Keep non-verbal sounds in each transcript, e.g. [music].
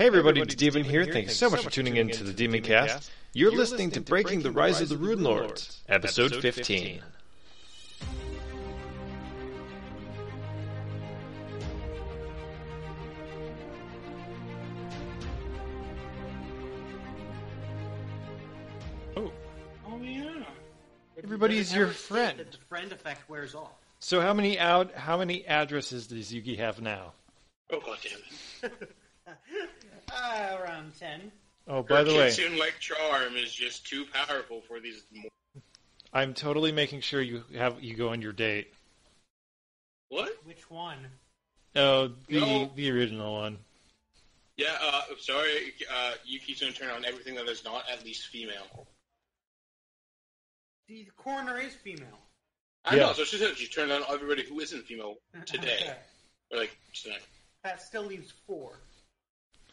Hey everybody, it's Demon here. Thanks so much for tuning in to the Demon Cast. You're listening to Breaking the Rise of the Rune Lords, episode 15. Oh, Oh yeah. Everybody's your friend. The friend effect wears off. so how many out? How many addresses does Yuki have now? Oh god damn it! [laughs] Uh, around ten. Oh, by the way, Kitsune like charm is just too powerful for these. I'm totally making sure you have you go on your date. What? Which one? Oh, the No. the original one. Yeah. Uh, sorry. Uh, Yuki's gonna turn on everything that is not at least female. The coroner is female. I Yeah. know. So she said she turned on everybody who isn't female [laughs] today, Okay. or like tonight. That still leaves four.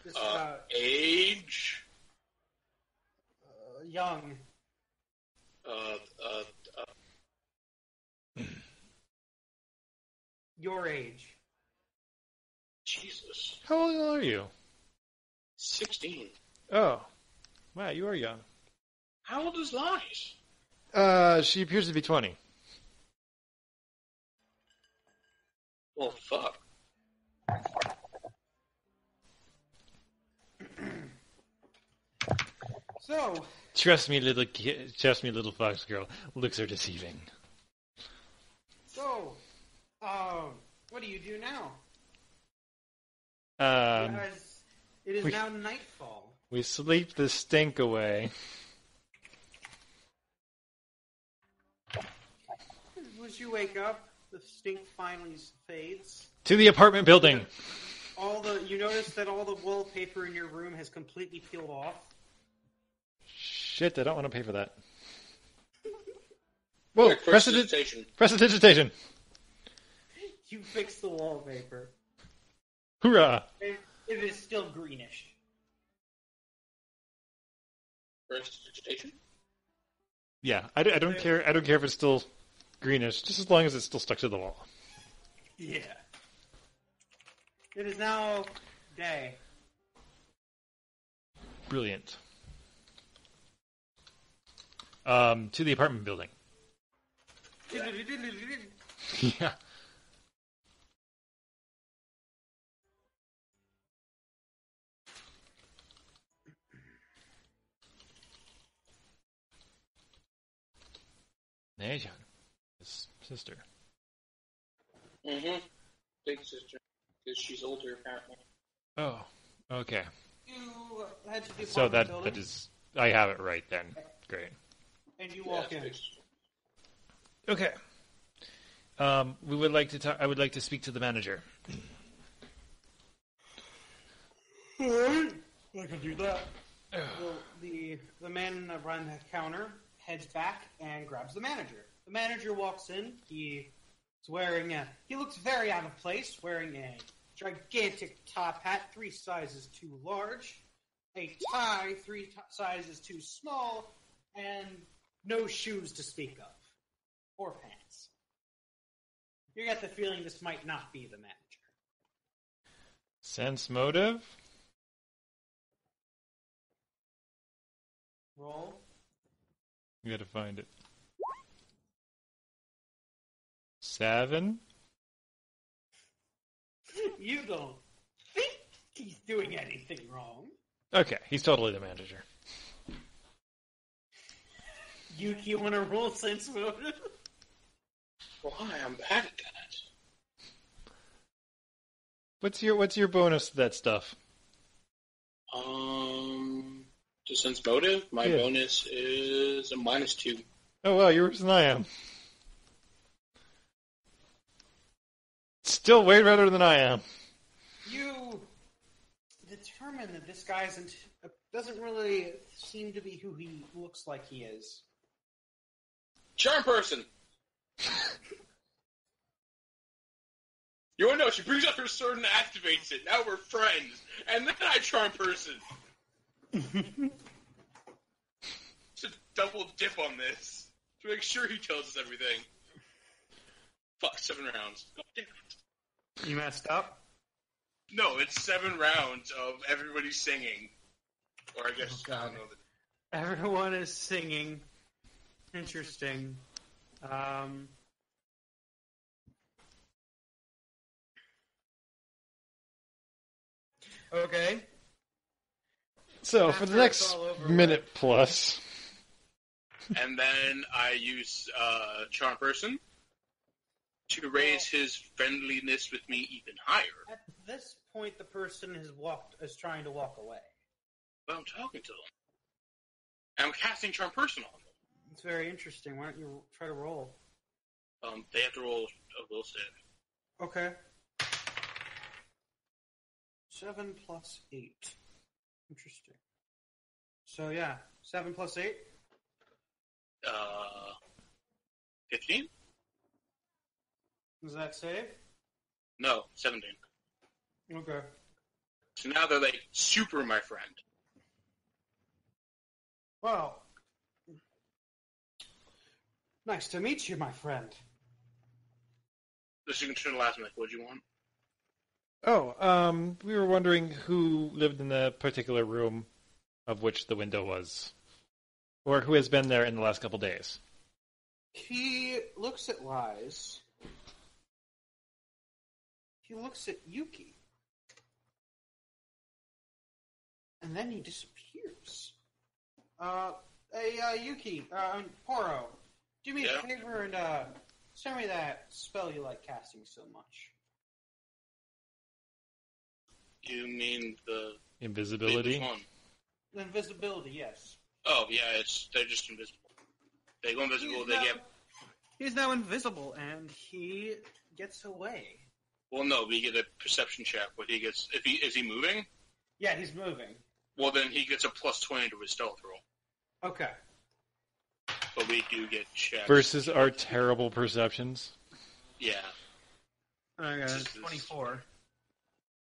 This Uh, uh, age. uh, young. Uh, uh, uh, Your age. Jesus. How old are you? Sixteen. Oh, wow, you are young. How old is Lies? Uh, she appears to be 20. Well, fuck. So, Trust me, little ki- trust me, little fox girl. Looks are deceiving. so, um, what do you do now? Um, Because it is we- now nightfall. we sleep the stink away. Once you wake up, the stink finally fades. To the apartment building. All the you notice that all the wallpaper in your room has completely peeled off. Shit, I don't want to pay for that. [laughs] Whoa, Quick precedent, prestidigitation. prestidigitation. [laughs] You fixed the wallpaper. Hoorah! It, it is still greenish. Prestidigitation. Yeah, I don't care. I don't care if it's still greenish, just as long as it's still stuck to the wall. Yeah. It is now day. Brilliant. Um, to the apartment building. Yeah. Nejan, his sister. Mm-hmm. Big sister, because she's older apparently. Oh, okay. You head to the So that building, that is, I have it right then. Great. And you walk it's in. Okay. Um, we would like to talk. I would like to speak to the manager. I can do that. Well, the the man behind the counter heads back and grabs the manager. The manager walks in. He is wearing a. He looks very out of place, wearing a gigantic top hat, three sizes too large, a tie, three t- sizes too small, and no shoes to speak of, or pants. You get the feeling this might not be the manager. Sense motive. Roll. You got to find it. Seven. You don't think he's doing anything wrong. Okay, he's totally the manager. Yuki, you want to roll sense motive? Why? I'm bad at that. What's your What's your bonus to that stuff? Um, to sense motive, my Yeah. bonus is a minus two. Oh well, you're worse than I am. Still way better than I am. You determine that this guy isn't doesn't really seem to be who he looks like he is. Charm person. you wanna know? She brings up her sword and activates it. Now we're friends, and then I charm person. Should double dip on this to make sure he tells us everything. Fuck, seven rounds. God damn it. You messed up. No, it's seven rounds of everybody singing. Or I guess Oh, I don't know. The, Everyone is singing. Interesting. Um, okay. So for the next over minute plus, and then I use uh, charm person to raise his friendliness with me even higher. At this point, the person has walked is trying to walk away. But I'm talking to them. I'm casting charm person on them. It's very interesting. Why don't you try to roll? Um, they have to roll a will save. Okay. Seven plus eight. Interesting. So yeah, seven plus eight. Uh, fifteen? Does that save? No, seventeen. Okay. So now they're like super my friend. Well, nice to meet you, my friend. This is going to last minute. What do you want? oh, um, we were wondering who lived in the particular room of which the window was, or who has been there in the last couple days. He looks at Wise. He looks at Yuki. And then he disappears. Uh, hey, uh, Yuki, uh, Poro, do me Yeah? a favor and, uh, send me that spell you like casting so much. You mean the Invisibility. Which one? Invisibility, yes. Oh yeah, it's they're just invisible. They go invisible. He's They now, get he's now invisible, and he gets away. well. No, we get a perception check. But he gets if he is he moving? Yeah, he's moving. Well, then he gets a plus twenty to his stealth roll. Okay. But we do get checks Versus our terrible perceptions. Yeah, Okay, This is- 24.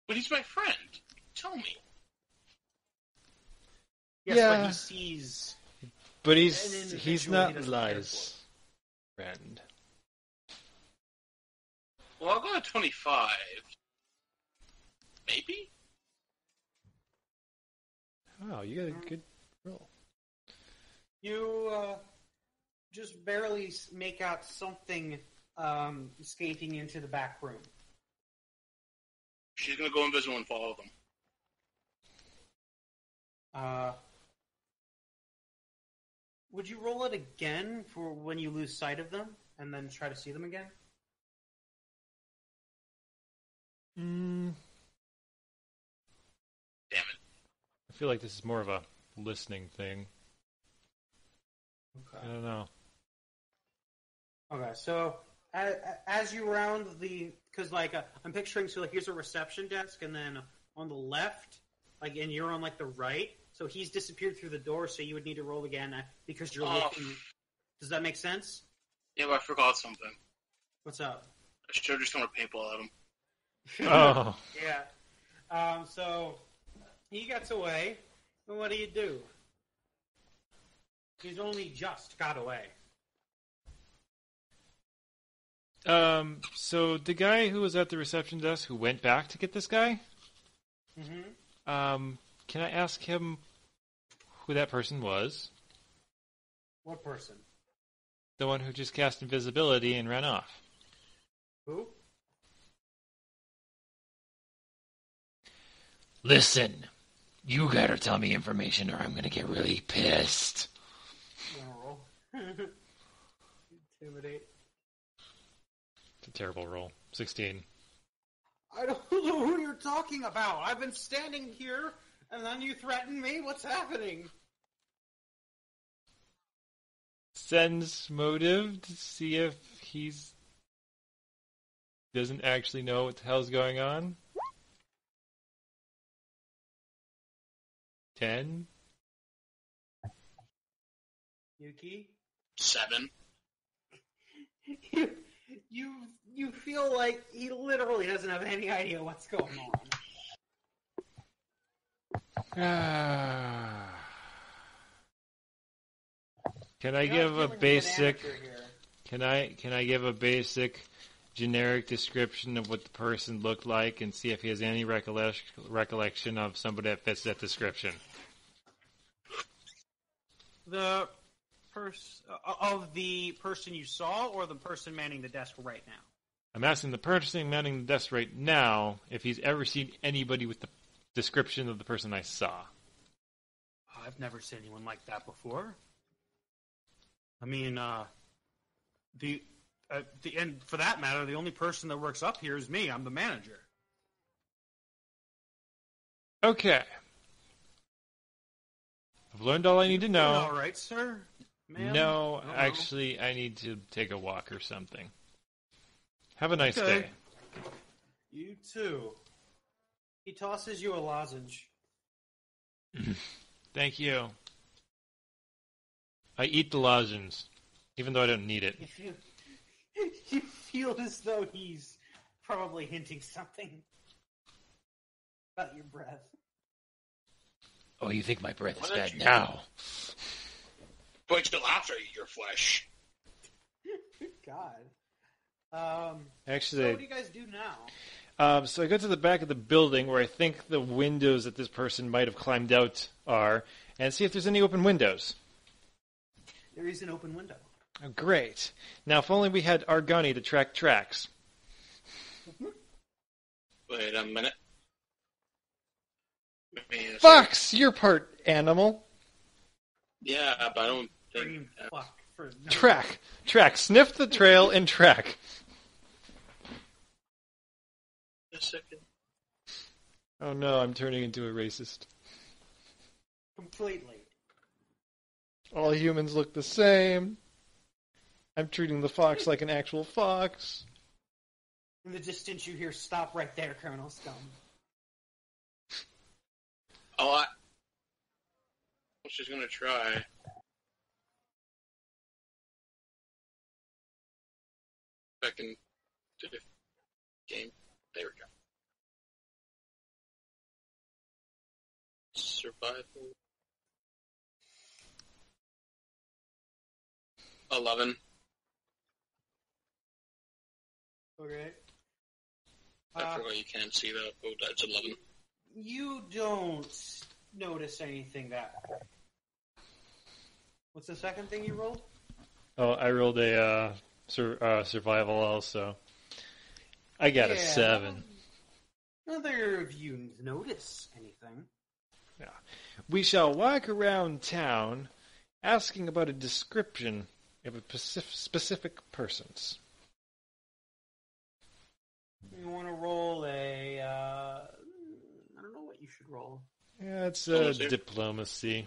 but he's my friend. Tell me. Yes, Yeah. but he sees. But he's he's not doesn't Lies friend. Well, I'll go to twenty-five. Maybe. Wow, you got a good roll. You uh, just barely make out something um, skating into the back room. She's gonna go invisible and follow them. Uh, would you roll it again for when you lose sight of them, and then try to see them again? Mm, Damn it. I feel like this is more of a listening thing. I don't know. Okay, so as, as you round the, because like uh, I'm picturing, so like here's a reception desk, and then on the left, like, and you're on like the right. So he's disappeared through the door, so you would need to roll again uh, because you're Oh. looking. Does that make sense? Yeah, but I forgot something. What's up? I should have just thrown a paintball at him. [laughs] Oh, Yeah. Um, so he gets away, and what do you do? He's only just got away. Um. So the guy who was at the reception desk who went back to get this guy, Mm-hmm. um, can I ask him who that person was? What person? The one who just cast invisibility and ran off. Who? Listen, you gotta tell me information or I'm gonna get really pissed. You wanna roll? Intimidate. It's a terrible roll. Sixteen. I don't [laughs] know who you're talking about. I've been standing here, and then you threaten me. What's happening? Sense motive to see if he's doesn't actually know what the hell's going on. Ten. Yuki, Seven. [laughs] you you you feel like he literally doesn't have any idea what's going on. [sighs] Can I You're give a dealing with an basic? Can I can I give a basic generic description of what the person looked like and see if he has any recollec- recollection of somebody that fits that description. The pers- uh, of the person you saw, or the person manning the desk right now. I'm asking the person manning the desk right now if he's ever seen anybody with the description of the person I saw. I've never seen anyone like that before. I mean, uh, the uh, the and for that matter, the only person that works up here is me. I'm the manager. Okay. I've learned all I need to know. All right, sir. Ma'am? No, I don't know. actually, I need to take a walk or something. Have a nice Okay. day. You too. He tosses you a lozenge. [laughs] Thank you. I eat the lozenge, even though I don't need it. You feel, [laughs] you feel as though he's probably hinting something about your breath. Oh, you think my breath is Why don't bad you- now? Wait till after I eat your flesh. Good [laughs] God. Um, so Actually, what do you guys do now? Um, so I go to the back of the building where I think the windows that this person might have climbed out are, and see if there's any open windows. There is an open window. Oh, great. Now, if only we had Argani to track tracks. [laughs] Wait a minute. Maybe it's- Fox, you're part animal. Yeah, but I don't think. Fuck for no Track, track. Sniff the trail and track. A second. Oh no, I'm turning into a racist. completely. All humans look the same. I'm treating the fox like an actual fox. In the distance, you hear "Stop right there, Colonel Scum." Oh, I. Well, she's gonna try. Second to the game. There we go. Survival. Eleven. Okay. I Uh, forgot you can't see that. Oh, that's eleven. you don't notice anything that. What's the second thing you rolled? Oh, I rolled a uh, sur- uh, survival also. I got a seven. Neither of you notice anything. Yeah. We shall walk around town asking about a description of a specific, specific persons. You want to roll a? Uh, I don't know what you should roll. Yeah, it's uh, Diplomacy. diplomacy,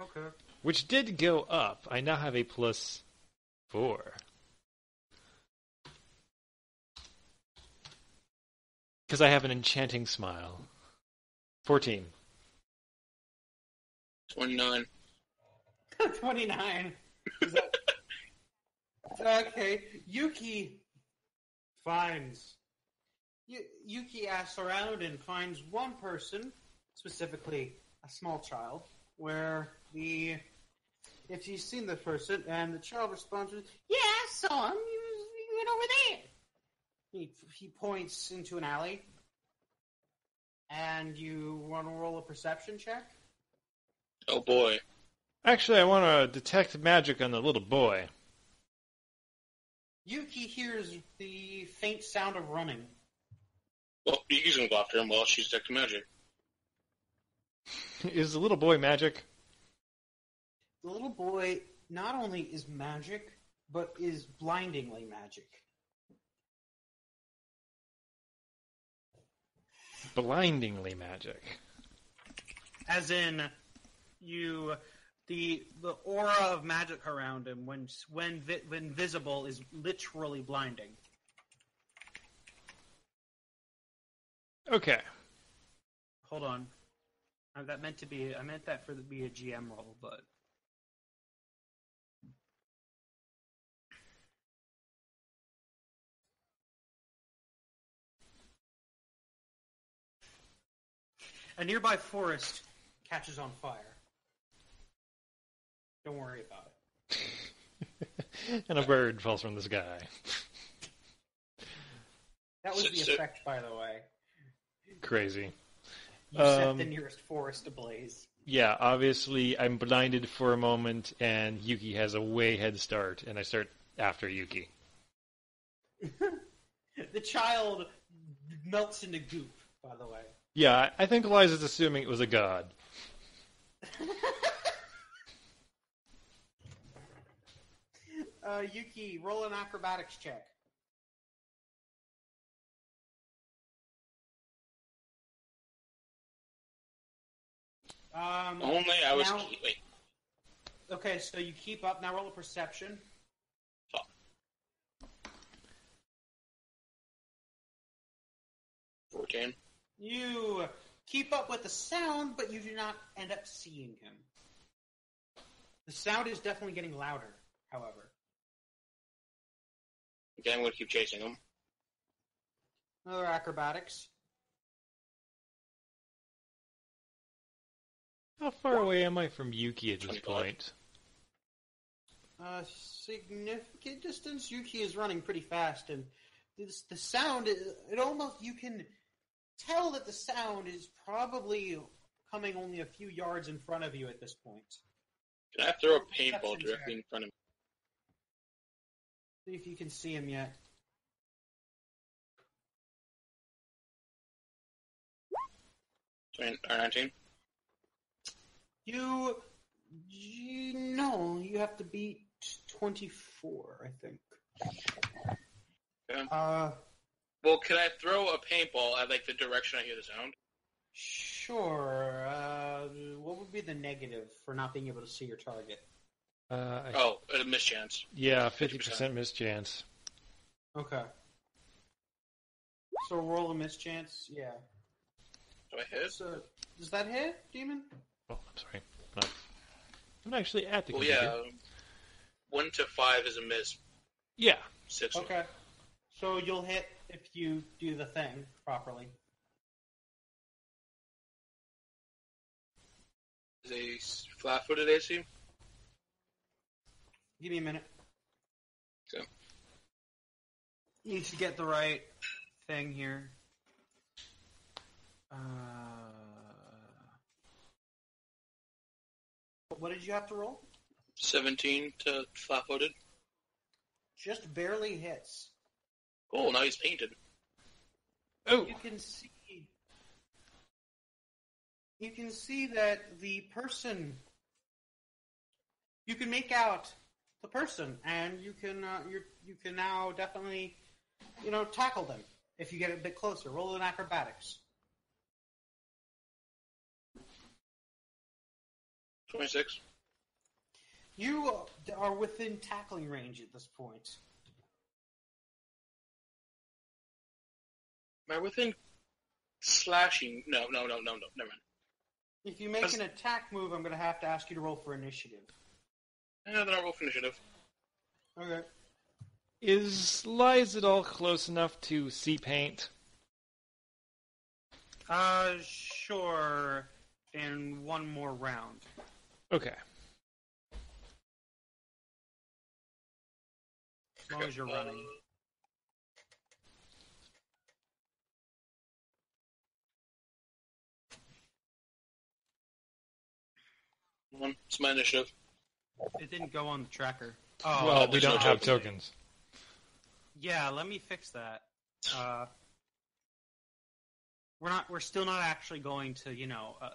Okay. which did go up. I now have a plus four. Because I have an enchanting smile. 14. Twenty-nine. [laughs] Twenty-nine. That... [laughs] okay. Yuki finds. Yu- Yuki asks around and finds one person, specifically a small child, where the if she's seen the person, and the child responds with, "Yeah, I saw him. He, was, he went over there." He he points into an alley, and you want to roll a perception check. Oh boy. Actually, I want to detect magic on the little boy. Yuki hears the faint sound of running. Well, Yuki's gonna go after him while she's detecting magic. [laughs] Is the little boy magic? The little boy not only is magic, but is blindingly magic. Blindingly magic. As in, you, the the aura of magic around him when when vi- when visible is literally blinding. Okay. Hold on, Uh, that meant to be I meant that for the be a GM roll, but a nearby forest catches on fire. Don't worry about it. [laughs] and a bird falls from the sky. That was the effect, by the way. Crazy. You set Um, the nearest forest ablaze. Yeah, obviously I'm blinded for a moment, and Yuki has a way head start, and I start after Yuki. [laughs] The child melts into goop, by the way. Yeah, I- I think Eliza's assuming it was a god. [laughs] Uh, Yuki, roll an acrobatics check. Um, Only I was. Now- Wait. okay, so you keep up. Now roll a perception. Fourteen. You keep up with the sound, but you do not end up seeing him. The sound is definitely getting louder, however. Okay, I'm gonna keep chasing him. Another acrobatics. How far away am I from Yuki at this 25. point? A significant distance. Yuki is running pretty fast, and this, the sound, it, it almost, you can tell that the sound is probably coming only a few yards in front of you at this point. Can I throw a paintball check. directly in front of me? See if you can see him yet. Twenty- or Nineteen. You, you no, you have to beat twenty-four, I think. Yeah. Uh, Well, can I throw a paintball at like the direction I hear the sound? sure. Uh, what would be the negative for not being able to see your target? Uh, I- Oh, a mischance. yeah, 50% mischance. Okay. So roll a mischance. Yeah. Do I hit? So does that hit, demon? Oh, I'm sorry. Not, I'm actually at the Well, computer. yeah. One to five is a miss. Yeah. Six. Okay. So you'll hit if you do the thing properly. Is a s- flat-footed AC? Give me a minute. Okay. You need to get the right thing here. Uh, what did you have to roll? Seventeen to flat-footed. Just barely hits. Cool. Now he's painted. Oh, You can see. You can see that the person. You can make out the person, and you can uh, you you can now definitely, you know, tackle them if you get a bit closer. Roll an acrobatics. Twenty-six. You uh, are within tackling range at this point. I within slashing? No, no, no, no, no. Never mind. If you make an attack move, I'm going to have to ask you to roll for initiative. Eh, then I'll roll for initiative. Okay. is Lies at all close enough to see paint? Uh, sure. In one more round. Okay. As long as you're running. One. It's my initiative. It didn't go on the tracker. Oh, well, we don't no have tokens. tokens. yeah. Let me fix that. Uh, we're not. We're still not actually going to, you know, uh,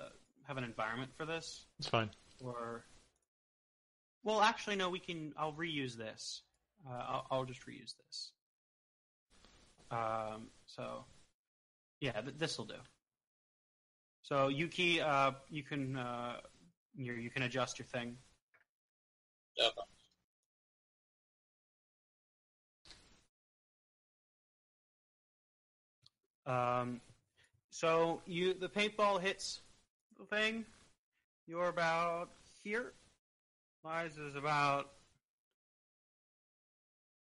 have an environment for this, It's fine. or. Well, actually, no. We can. I'll reuse this. Uh, I'll, I'll just reuse this. Um. So, yeah, th- this will do. So Yuki, uh, you can uh, you you can adjust your thing. Okay. Um, so you the paintball hits the thing. You're about here. Lies is about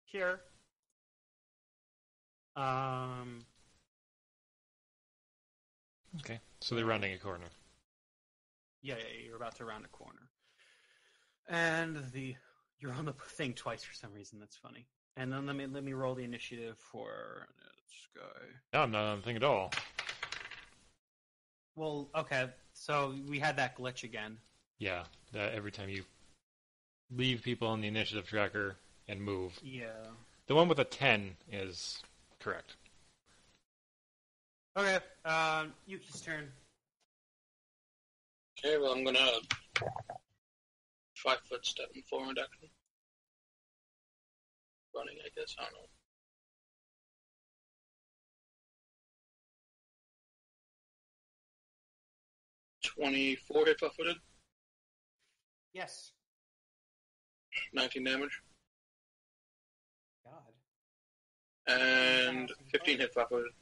here. Um, Okay. So they're rounding a corner. Yeah, yeah, you're about to round a corner, and the you're on the thing twice for some reason. That's funny. And then let me let me roll the initiative for this guy. No, I'm not on the thing at all. Well, okay, so we had that glitch again. Yeah, that every time you leave people on the initiative tracker and move. Yeah. The one with a 10 is correct. Okay, uh, Yuki's turn. Okay, well, I'm gonna five foot step and forward action. Running, I guess. I don't know. Twenty-four hit flat footed, Yes. nineteen damage, God. and fifteen hit flat footed.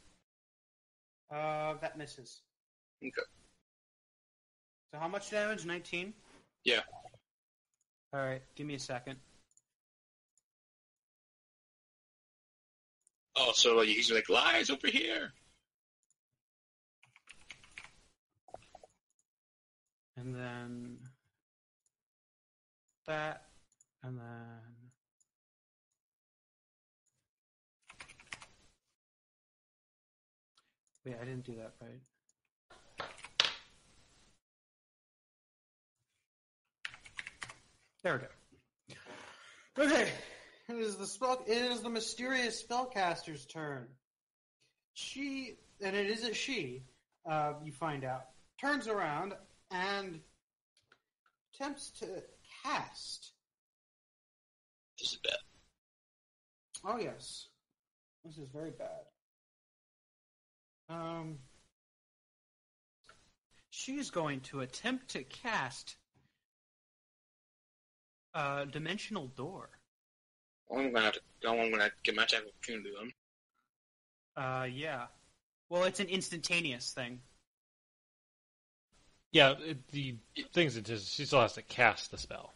Uh, that misses. Okay. So how much damage? 19? Yeah. Alright, give me a second. Oh, so he's like lies over here. And then that, and then wait, I didn't do that right. There we go. Okay, it is the spell. It is the mysterious spellcaster's turn. She, and it is a she. Uh, you find out turns around and attempts to cast. This is bad. Oh yes, this is very bad. Um, she's going to attempt to cast a dimensional door. I'm gonna have to. I'm gonna get my attack opportunity then. Uh, yeah. Well, it's an instantaneous thing. Yeah, it, the things it is, she still has to cast the spell.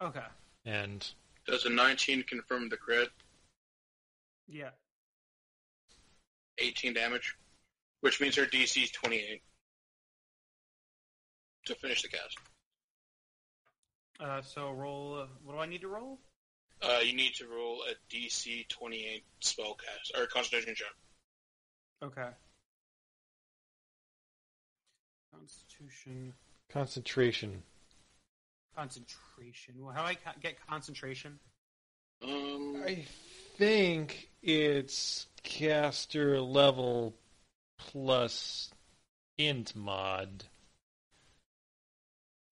Okay. And Does a 19 confirm the crit? Yeah. 18 damage, which means her DC is 28 to finish the cast. Uh, so roll. What do I need to roll? Uh, you need to roll a DC 28 spell cast or concentration check. Okay. Constitution. concentration. Concentration. Well, how do I ca- get concentration? Um, I think it's caster level plus int mod.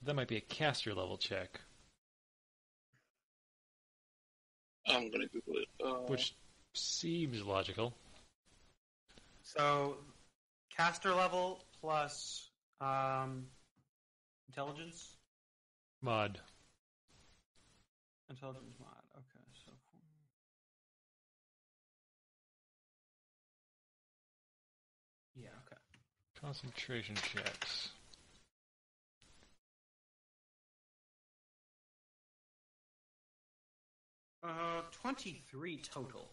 That might be a caster level check, I'm gonna Google it. Uh, which seems logical. So, caster level plus um, intelligence. Mod. Intelligence mod. Okay, so yeah, okay. Concentration checks. Uh, twenty-three total.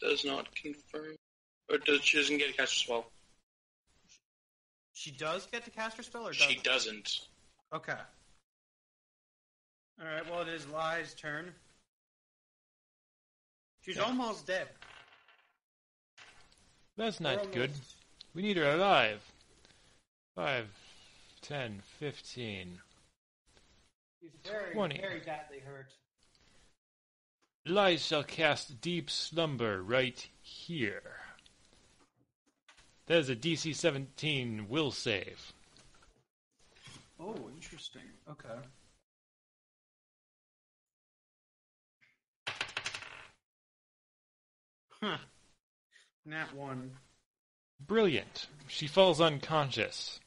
does not confirm, or does she doesn't get a caster spell? She does get to cast her spell, or She doesn't? doesn't. Okay. All right. Well, it is Lai's turn. She's Yeah. almost dead. That's not Almost. good. We need her alive. Five, ten, fifteen. She's very, 20. very badly hurt. Lies shall cast deep slumber right here. That is a DC 17 will save. Oh, interesting. Okay. Huh. Nat one. Brilliant. She falls unconscious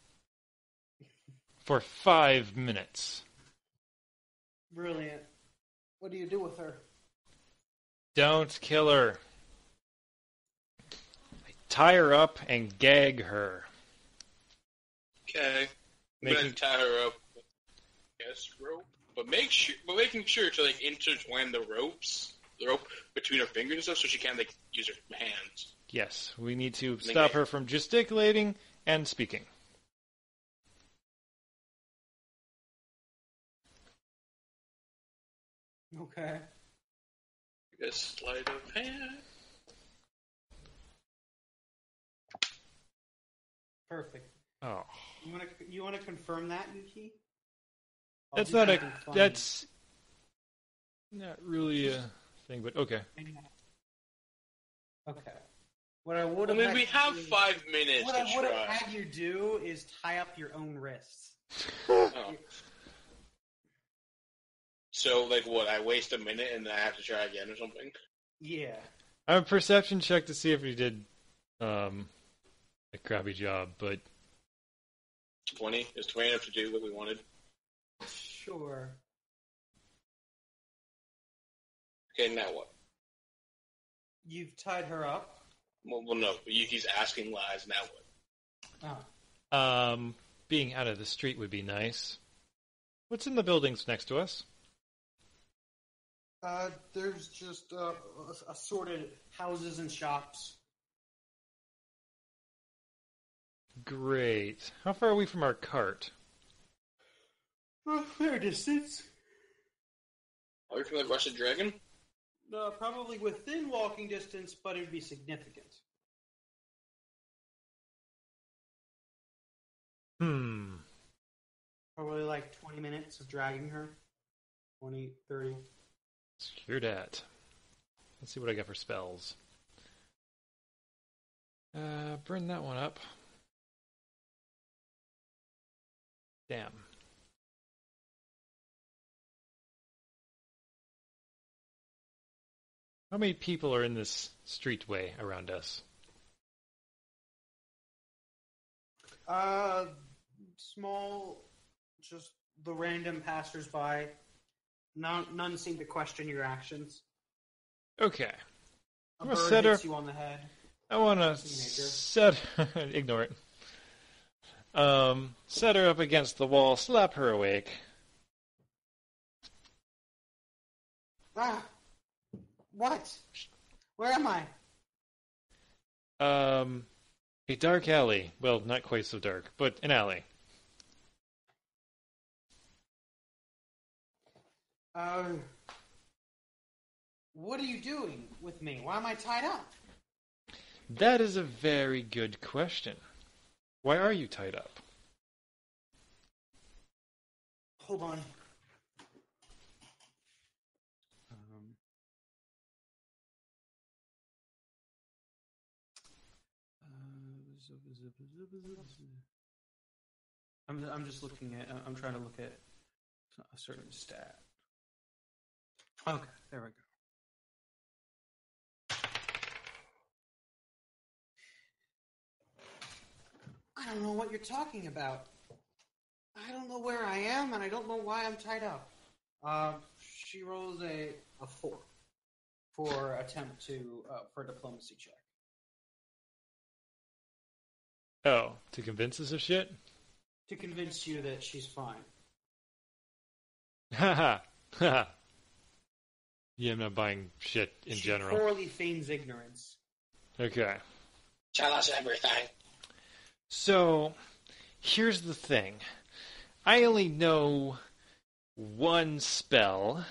for five minutes. Brilliant. What do you do with her? Don't kill her. I tie her up and gag her. Okay. I'm Making- gonna tie her up. with, Yes, rope. But make sure, but making sure to like intertwine the ropes, the rope between her fingers and stuff, so she can't like use her hands. Yes, we need to Make stop it- her from gesticulating and speaking. Okay. A sleight of hand. Perfect. Oh, You want to you want to confirm that, Yuki? I'll that's not a. something. That's not really a thing, but okay. okay. What I would I have. mean, we you have do- five minutes What to I would have had you do is tie up your own wrists. [laughs] Oh. So, like, what? I waste a minute and then I have to try again or something? Yeah. I have a perception check to see if we did um, a crappy job, but 20? Is 20 enough to do what we wanted? Sure. Okay, now what? You've tied her up. Well, well no. Yuki's asking lies, now what? Oh. um, being out of the street would be nice. What's in the buildings next to us? Uh, there's just uh, assorted houses and shops. Great. How far are we from our cart? A fair distance. Are we from the Rusty Dragon? Uh, probably within walking distance, but it would be significant. Hmm. Probably like 20 minutes of dragging her. 20, 30. Screw that. Let's see what I got for spells. Uh, burn that one up. Damn. How many people are in this streetway around us? Uh, small, just the random passersby. None, none seem to question your actions. Okay. A I'm bird hits you on the head. I want to Teenager. set. [laughs] ignore it. Um, set her up against the wall, slap her awake. Ah! What? Where am I? Um, a dark alley. Well, not quite so dark, but an alley. Uh, what are you doing with me? Why am I tied up? That is a very good question. Why are you tied up? Hold on. Um, I'm I'm just looking at I'm trying to look at a certain stat. Okay, there we go. I don't know what you're talking about. I don't know where I am, and I don't know why I'm tied up. Uh, she rolls a a four for attempt to uh, for a diplomacy check. Oh, to convince us of shit? to convince you that she's fine. Haha. [laughs] [laughs] Haha. Yeah, I'm not buying shit in she general. poorly feigns ignorance. Okay. Tell us everything. So, here's the thing. I only know one spell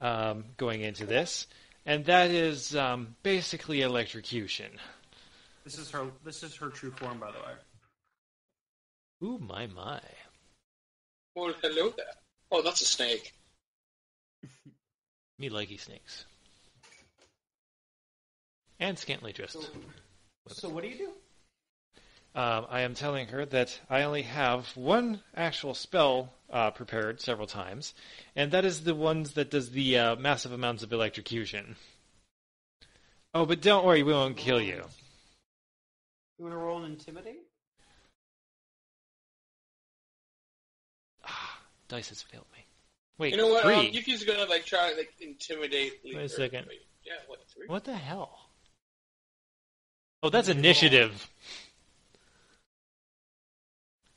um, going into this, and that is um, basically electrocution. This is her. This is her true form, by the way. Ooh, my, my. Oh, hello there. Oh, that's a snake. [laughs] Me likey snakes. And scantily dressed. So, so what do you do? Um, I am telling her that I only have one actual spell uh, prepared several times, and that is the ones that does the uh, massive amounts of electrocution. Oh, but don't worry, we won't kill you. You want to roll an intimidate? Ah, dice has failed. Wait, You know what? three? Um, Yuki's gonna like try to like intimidate. Wait a or- second. wait, yeah, what? Three? What the hell? Oh, that's initiative.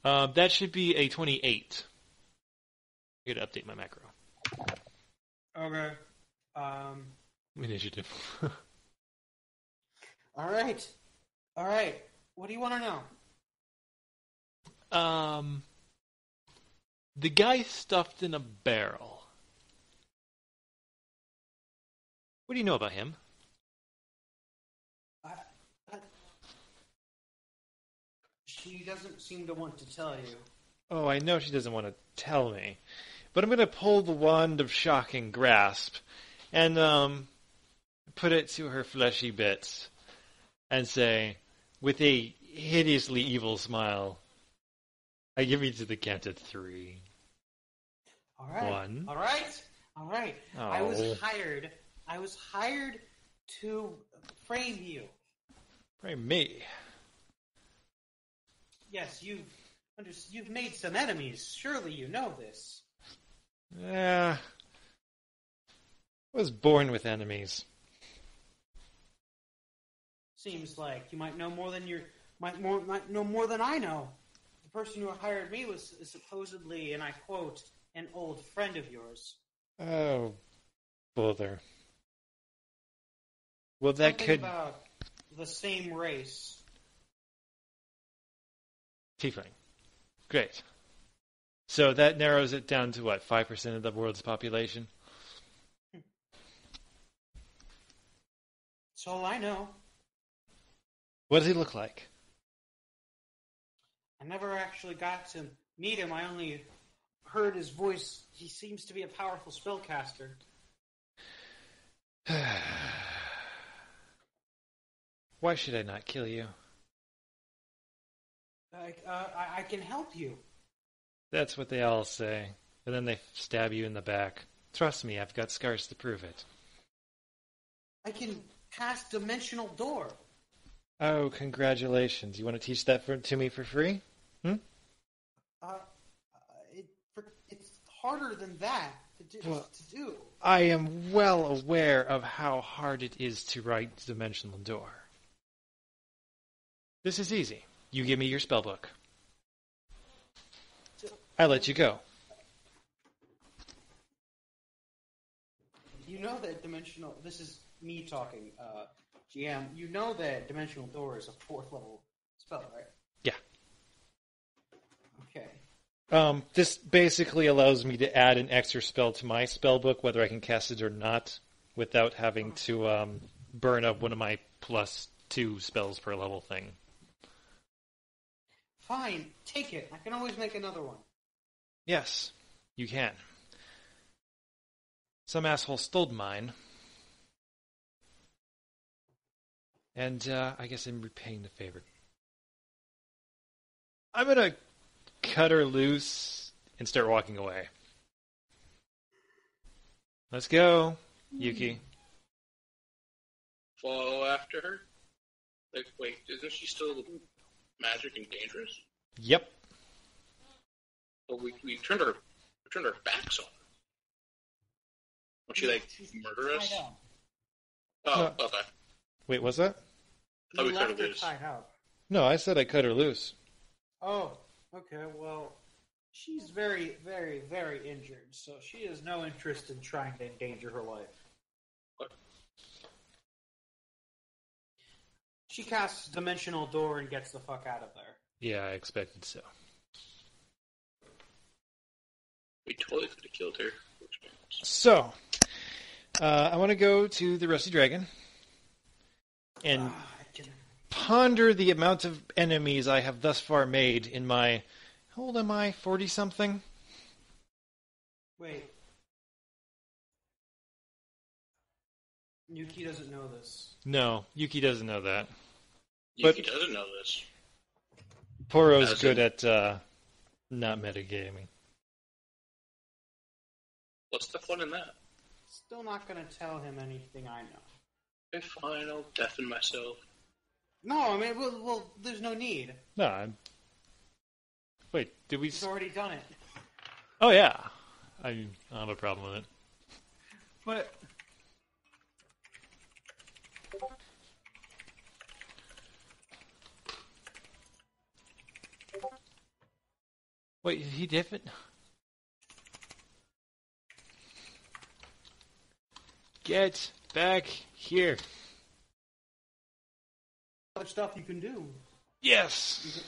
Uh, that should be a 28. I gotta update my macro. Okay. Um. Initiative. [laughs] All right. All right. What do you want to know? um, the guy stuffed in a barrel. What do you know about him? I, I, she doesn't seem to want to tell you. Oh, I know she doesn't want to tell me, but I'm going to pull the wand of shocking grasp and um, put it to her fleshy bits and say, with a hideously evil smile, I give you to the count of three. All right. One. All right. All right. I Oh. was hired. I was hired to frame you. Frame me. Yes, you've under, you've made some enemies. Surely you know this. Yeah. I Was born with enemies. Seems like you might know more than you might more might know more than I know. The person who hired me was supposedly, and I quote, an old friend of yours. Oh, bother. Well, that Something could about the same race. tiefling. Great. So that narrows it down to what five percent of the world's population. That's all I know. What does he look like? I never actually got to meet him. I only heard his voice. He seems to be a powerful spellcaster. [sighs] Why should I not kill you? I, uh, I, I can help you. That's what they all say. And then they stab you in the back. Trust me, I've got scars to prove it. I can cast Dimensional Door. Oh, congratulations. You want to teach that for, to me for free? Uh, uh, it, for, it's harder than that to do. Well- to do. I am well aware of how hard it is to write Dimensional Door. This is easy. You give me your spellbook. I let you go. You know that Dimensional. This is me talking, uh, GM. You know that Dimensional Door is a fourth level spell, right? Yeah. Okay. Um, this basically allows me to add an extra spell to my spellbook, whether I can cast it or not, without having to um, burn up one of my plus two spells per level thing. Fine, take it. I can always make another one. Yes, you can. Some asshole stole mine. And uh, I guess I'm repaying the favor. I'm gonna cut her loose and start walking away. Let's go, Yuki. Follow after her. Like, wait, isn't she still magic and dangerous? Yep. But we we turned our we turned our backs on her. Won't she like She's murder us? up. Oh, No. okay. Wait, what's that? Thought You we cut her left her loose. tied up. No, I said I cut her loose. Oh, okay. Well, she's very, very, very injured, so she has no interest in trying to endanger her life. She casts Dimensional Door and gets the fuck out of there. Yeah, I expected so. We totally could have killed her. So, uh, I want to go to the Rusty Dragon and Ah, I can- ponder the amount of enemies I have thus far made in my. How old am I? 40 something? Wait. Yuki doesn't know this. No, Yuki doesn't know that. Yuki But- doesn't know this. Poro's As good at uh, not metagaming. What's the fun in that? Still not gonna tell him anything I know. Okay, fine, I'll deafen myself. No, I mean, well, well there's no need. No, I'm. Wait, did we. He's already done it. Oh, yeah. I I don't have a problem with it. But Wait, he different? Get back here. Other stuff you can do. Yes.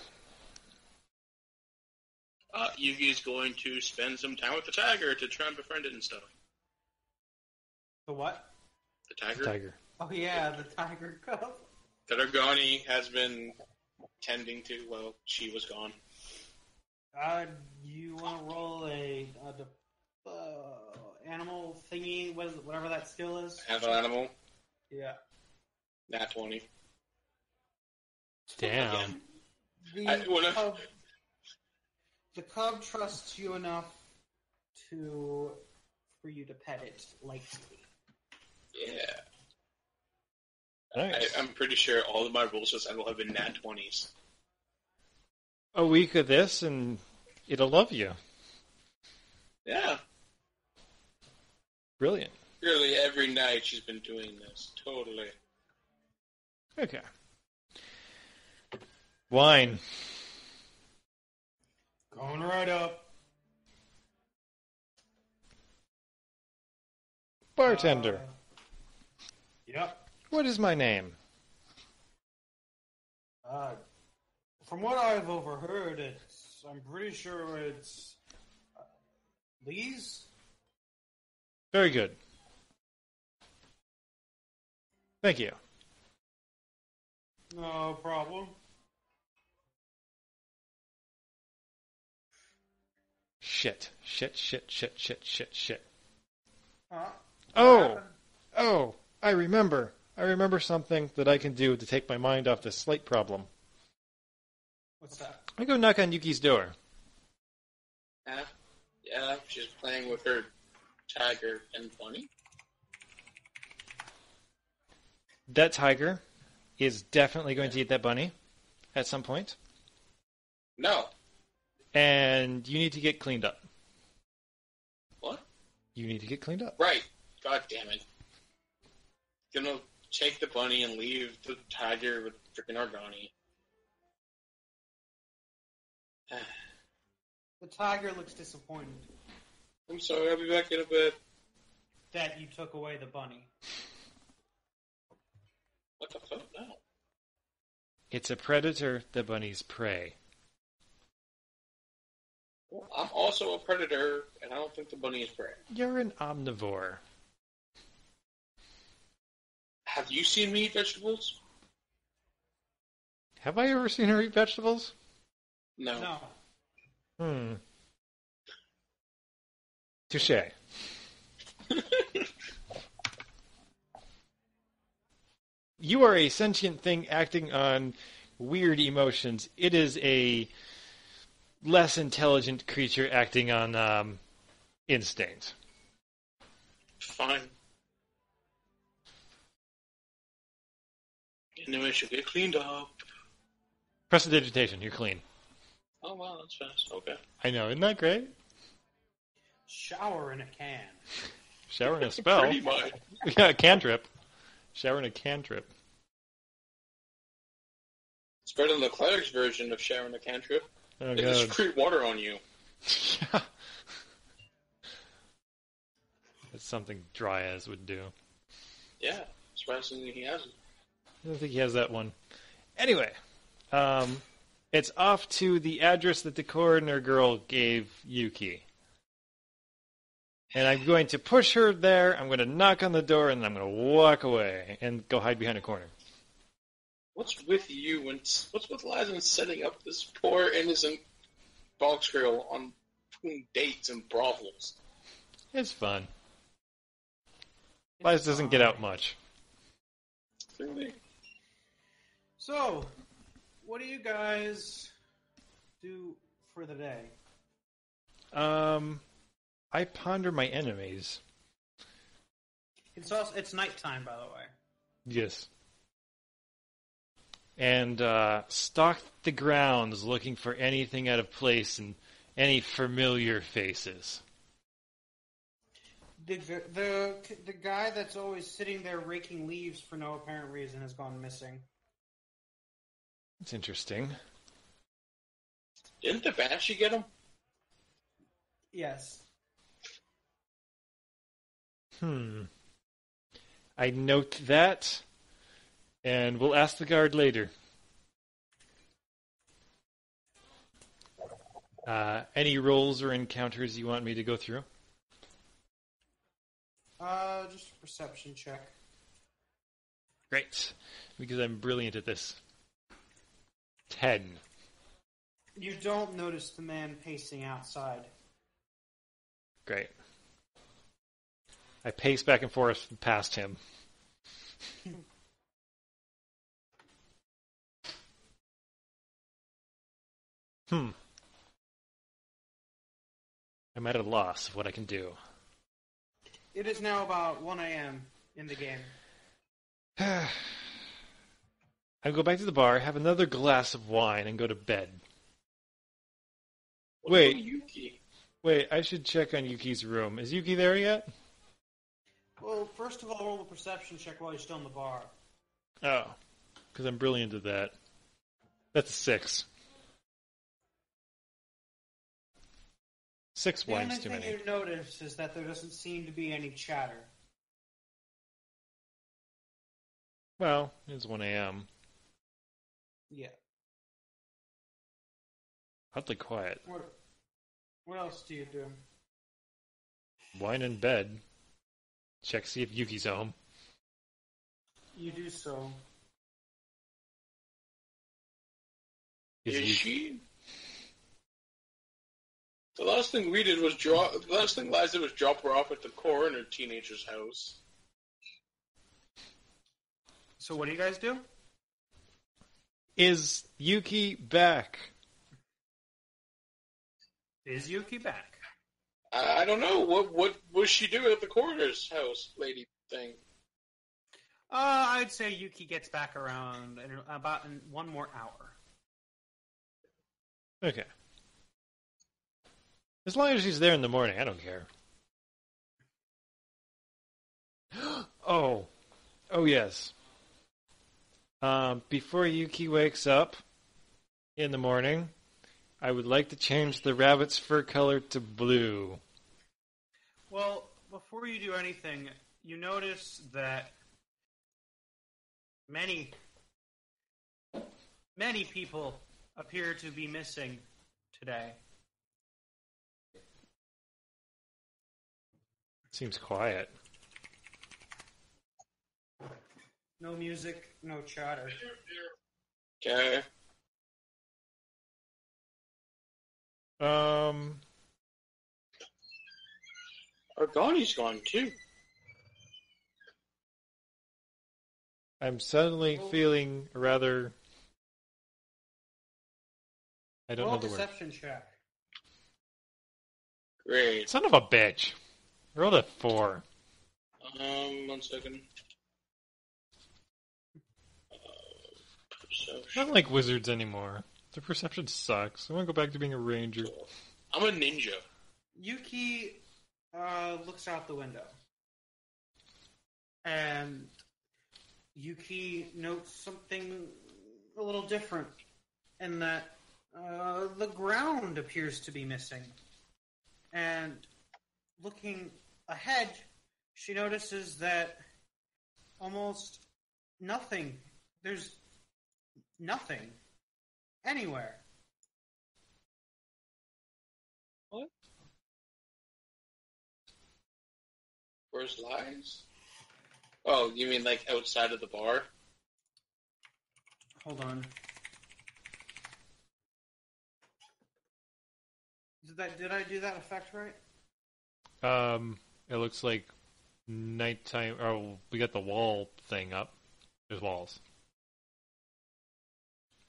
Uh, Yuki's going to spend some time with the tiger to try and befriend it and stuff. The what? The tiger. Tiger. Oh yeah, the tiger [laughs] cub. That Argani has been tending to. Well, she was gone. Uh, you want to roll a, a uh, animal thingy, what is it, whatever that skill is? Have an animal. Yeah. Nat twenty. Damn. The I- wanna- cub, the cub trusts you enough to for you to pet it lightly. Yeah. Nice. I, I'm pretty sure all of my rolls this will have been nat twenties. A week of this, and it'll love you. Yeah. Brilliant. Really, every night she's been doing this. Totally. Okay. Wine. Going right up. Bartender. Uh, yep. what is my name? Uh, from what I've overheard, it's I'm pretty sure it's uh, Lee's. Very good. Thank you. No problem. Shit. Shit, shit, shit, shit, shit, shit. Huh? Oh! Oh! I remember. I remember something that I can do to take my mind off this slate problem. What's that? I go knock on Yuki's door. Yeah. Yeah, she's playing with her tiger and bunny. That tiger is definitely going to eat that bunny at some point, No. And you need to get cleaned up. What? You need to get cleaned up. Right. God damn it. Gonna take the bunny and leave the tiger with freaking Argani. [sighs] The tiger looks disappointed I'm sorry, I'll be back in a bit. that you took away the bunny. What the fuck? No. It's a predator, the bunny's prey. Well, I'm also a predator, and I don't think the bunny is prey. You're an omnivore. Have you seen me eat vegetables? Have I ever seen her eat vegetables? No. No. Hmm. Touche. [laughs] you are a sentient thing acting on weird emotions. It is a less intelligent creature acting on um, instinct. Fine. And Anyway, she'll get cleaned up. Prestidigitation. you're clean. Oh wow, that's fast. Okay. I know, isn't that great? Shower in a can. Shower in a [laughs] spell. Pretty much. yeah, a cantrip. Shower in a cantrip. It's better than the cleric's version of showering a cantrip. Oh They just god. create water on you. yeah. [laughs] That's something Dryas would do. Yeah, surprisingly he hasn't. I don't think he has that one. Anyway, um, it's off to the address that the coroner girl gave Yuki. And I'm going to push her there, I'm going to knock on the door, and I'm going to walk away and go hide behind a corner. What's with you and what's with Liza setting up this poor innocent box girl on dates and brothels? It's fun. Liza doesn't get out much. So, what do you guys do for the day? Um, I ponder my enemies. It's also it's nighttime, by the way. Yes. And uh, stalk the grounds looking for anything out of place and any familiar faces. The, the the the guy that's always sitting there raking leaves for no apparent reason has gone missing. It's interesting. Didn't the Banshee get him? Yes. Hmm. I note that, and we'll ask the guard later. Uh, any rolls or encounters you want me to go through? Uh, just a perception check. Great. Because I'm brilliant at this. Ten. You don't notice the man pacing outside. Great. I pace back and forth past him. [laughs] hmm. I'm at a loss of what I can do. It is now about 1 a.m. in the game. [sighs] I go back to the bar, have another glass of wine, and go to bed. What Wait. Yuki. Wait, I should check on Yuki's room. Is Yuki there yet? Well, first of all, roll a perception check while you're still in the bar. Oh, because I'm brilliant at that. That's a six. Six The only wine's too thing many. you notice is that there doesn't seem to be any chatter. Well, it's 1 a.m. Yeah. Oddly quiet. What, what else do you do? Wine in bed. Check see if Yuki's home. You do so. Is Is Yuki- she? The last thing we did was drop. The last thing Liza did was drop her off at the coroner teenager's house. So what do you guys do? Is Yuki back? Is Yuki back? I, I don't know what what was she doing at the coroner's house, lady thing. Uh, I'd say Yuki gets back around in about in one more hour. Okay. As long as she's there in the morning, I don't care. [gasps] oh. Oh, yes. Um, before Yuki wakes up in the morning, I would like to change the rabbit's fur color to blue. Well, before you do anything, you notice that many, many people appear to be missing today. Seems quiet. No music, no chatter. Okay. Um, Argani's gone too. I'm suddenly feeling rather. I don't Roll know a the word. check. Great. Son of a bitch. I rolled a four. Um, one second. Uh, I don't like wizards anymore. The perception sucks. I want to go back to being a ranger. I'm a ninja. Yuki uh, looks out the window. And Yuki notes something a little different in that uh, the ground appears to be missing. And looking ahead, she notices that almost nothing, there's nothing anywhere. What? Where's lies? Oh, you mean like outside of the bar? Hold on. Did that? Did I do that effect right? Um, it looks like nighttime. Oh, we got the wall thing up. There's walls.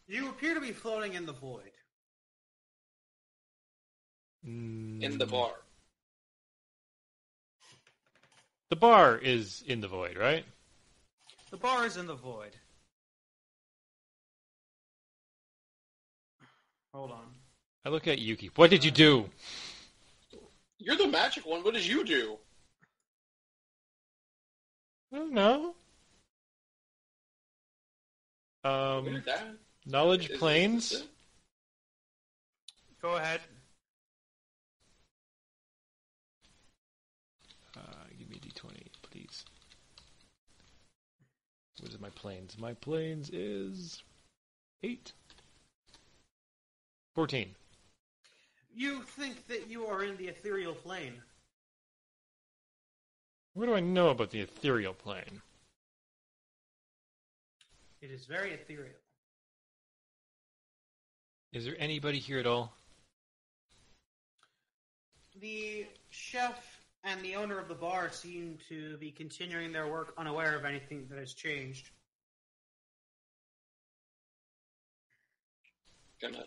You appear to be floating in the void. In Mm, the bar. The bar is in the void, right? The bar is in the void. Hold on. I look at Yuki. What did you do? You're the magic one. What did you do? I don't know. Um, knowledge Is- planes. is it? Go ahead. Uh, give me a d20, please. What is my planes? My planes is eight. Fourteen. You think that you are in the ethereal plane. What do I know about the ethereal plane? It is very ethereal. Is there anybody here at all? The chef and the owner of the bar seem to be continuing their work unaware of anything that has changed. Gonna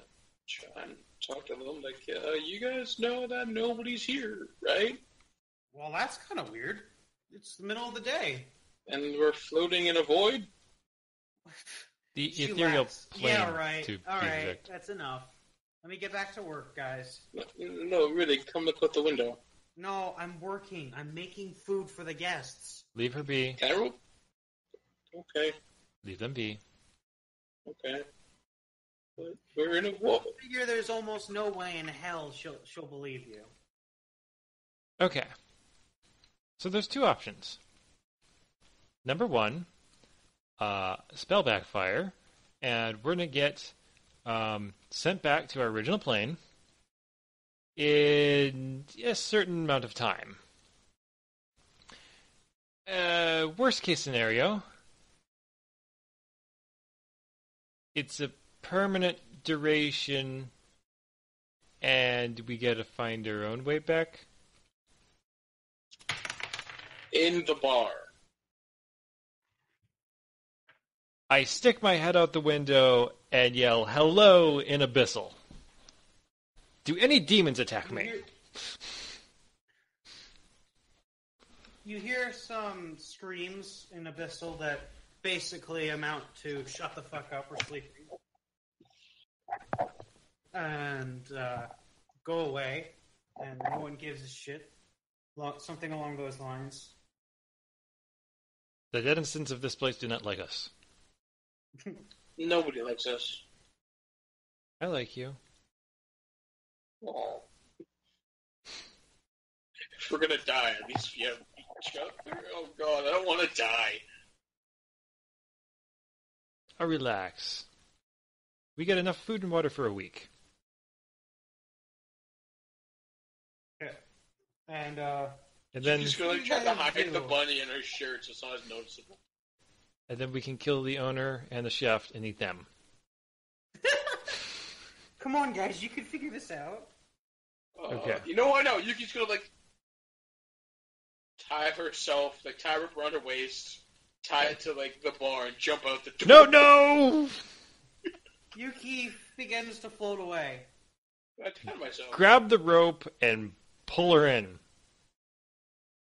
try and talk to them like, uh, you guys know that nobody's here, right? Well, that's kind of weird. It's the middle of the day. And we're floating in a void. The She ethereal laughs. plane. Yeah, right. To All be exact. that's enough. Let me get back to work, guys. No, no, really, come look out the window. No, I'm working. I'm making food for the guests. Leave her be. Can I roll? Okay, Leave them be. okay. But we're in a void. figure there's almost no way in hell she'll she'll believe you. Okay. So there's two options. Number one, uh, spell backfire, and we're gonna get um, sent back to our original plane in a certain amount of time. Uh, worst case scenario, it's a permanent duration, and we get to find our own way back. In the bar. I stick my head out the window and yell, hello, in Abyssal. Do any demons attack me? you hear some screams in Abyssal that basically amount to "shut the fuck up, we're sleeping," and uh, go away, and no one gives a shit. Something along those lines. The dead instants of this place do not like us. [laughs] Nobody likes us. I like you. Aw. If we're gonna die, at least we have each other. Oh god, I don't want to die. Oh, relax. We get enough food and water for a week. And uh, And then, She's gonna You try to hide the bunny in her shirt so it's not as noticeable. and then we can kill the owner and the chef and eat them. [laughs] come on, guys, you can figure this out. Uh, Okay. You know what? No, Yuki's gonna like tie herself, like tie her around her waist, tie it to like the bar, and jump out the door. No, no! Yuki begins to float away. I tied myself. Grab the rope and pull her in.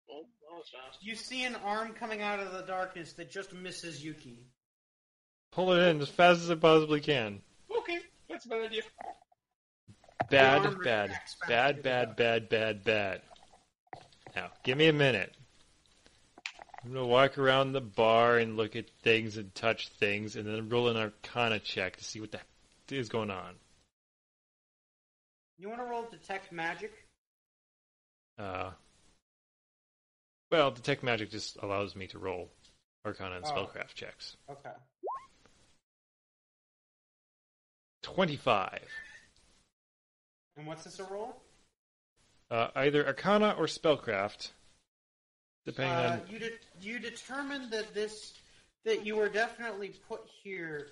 Oh, that was fast. You see an arm coming out of the darkness that just misses Yuki. Pull it in as fast as I possibly can. Okay, that's a bad idea. Bad, arm bad, retracts back bad, to the bad, bad, bad, bad. Now, give me a minute. I'm gonna walk around the bar and look at things and touch things, and then roll an Arcana check to see what the heck is going on. You want to roll detect magic? Uh, well, detect magic just allows me to roll Arcana and Oh. spellcraft checks. Okay. Twenty-five. And what's this a roll? Uh, either Arcana or spellcraft, depending Uh, on. you de- you determined that this that you were definitely put here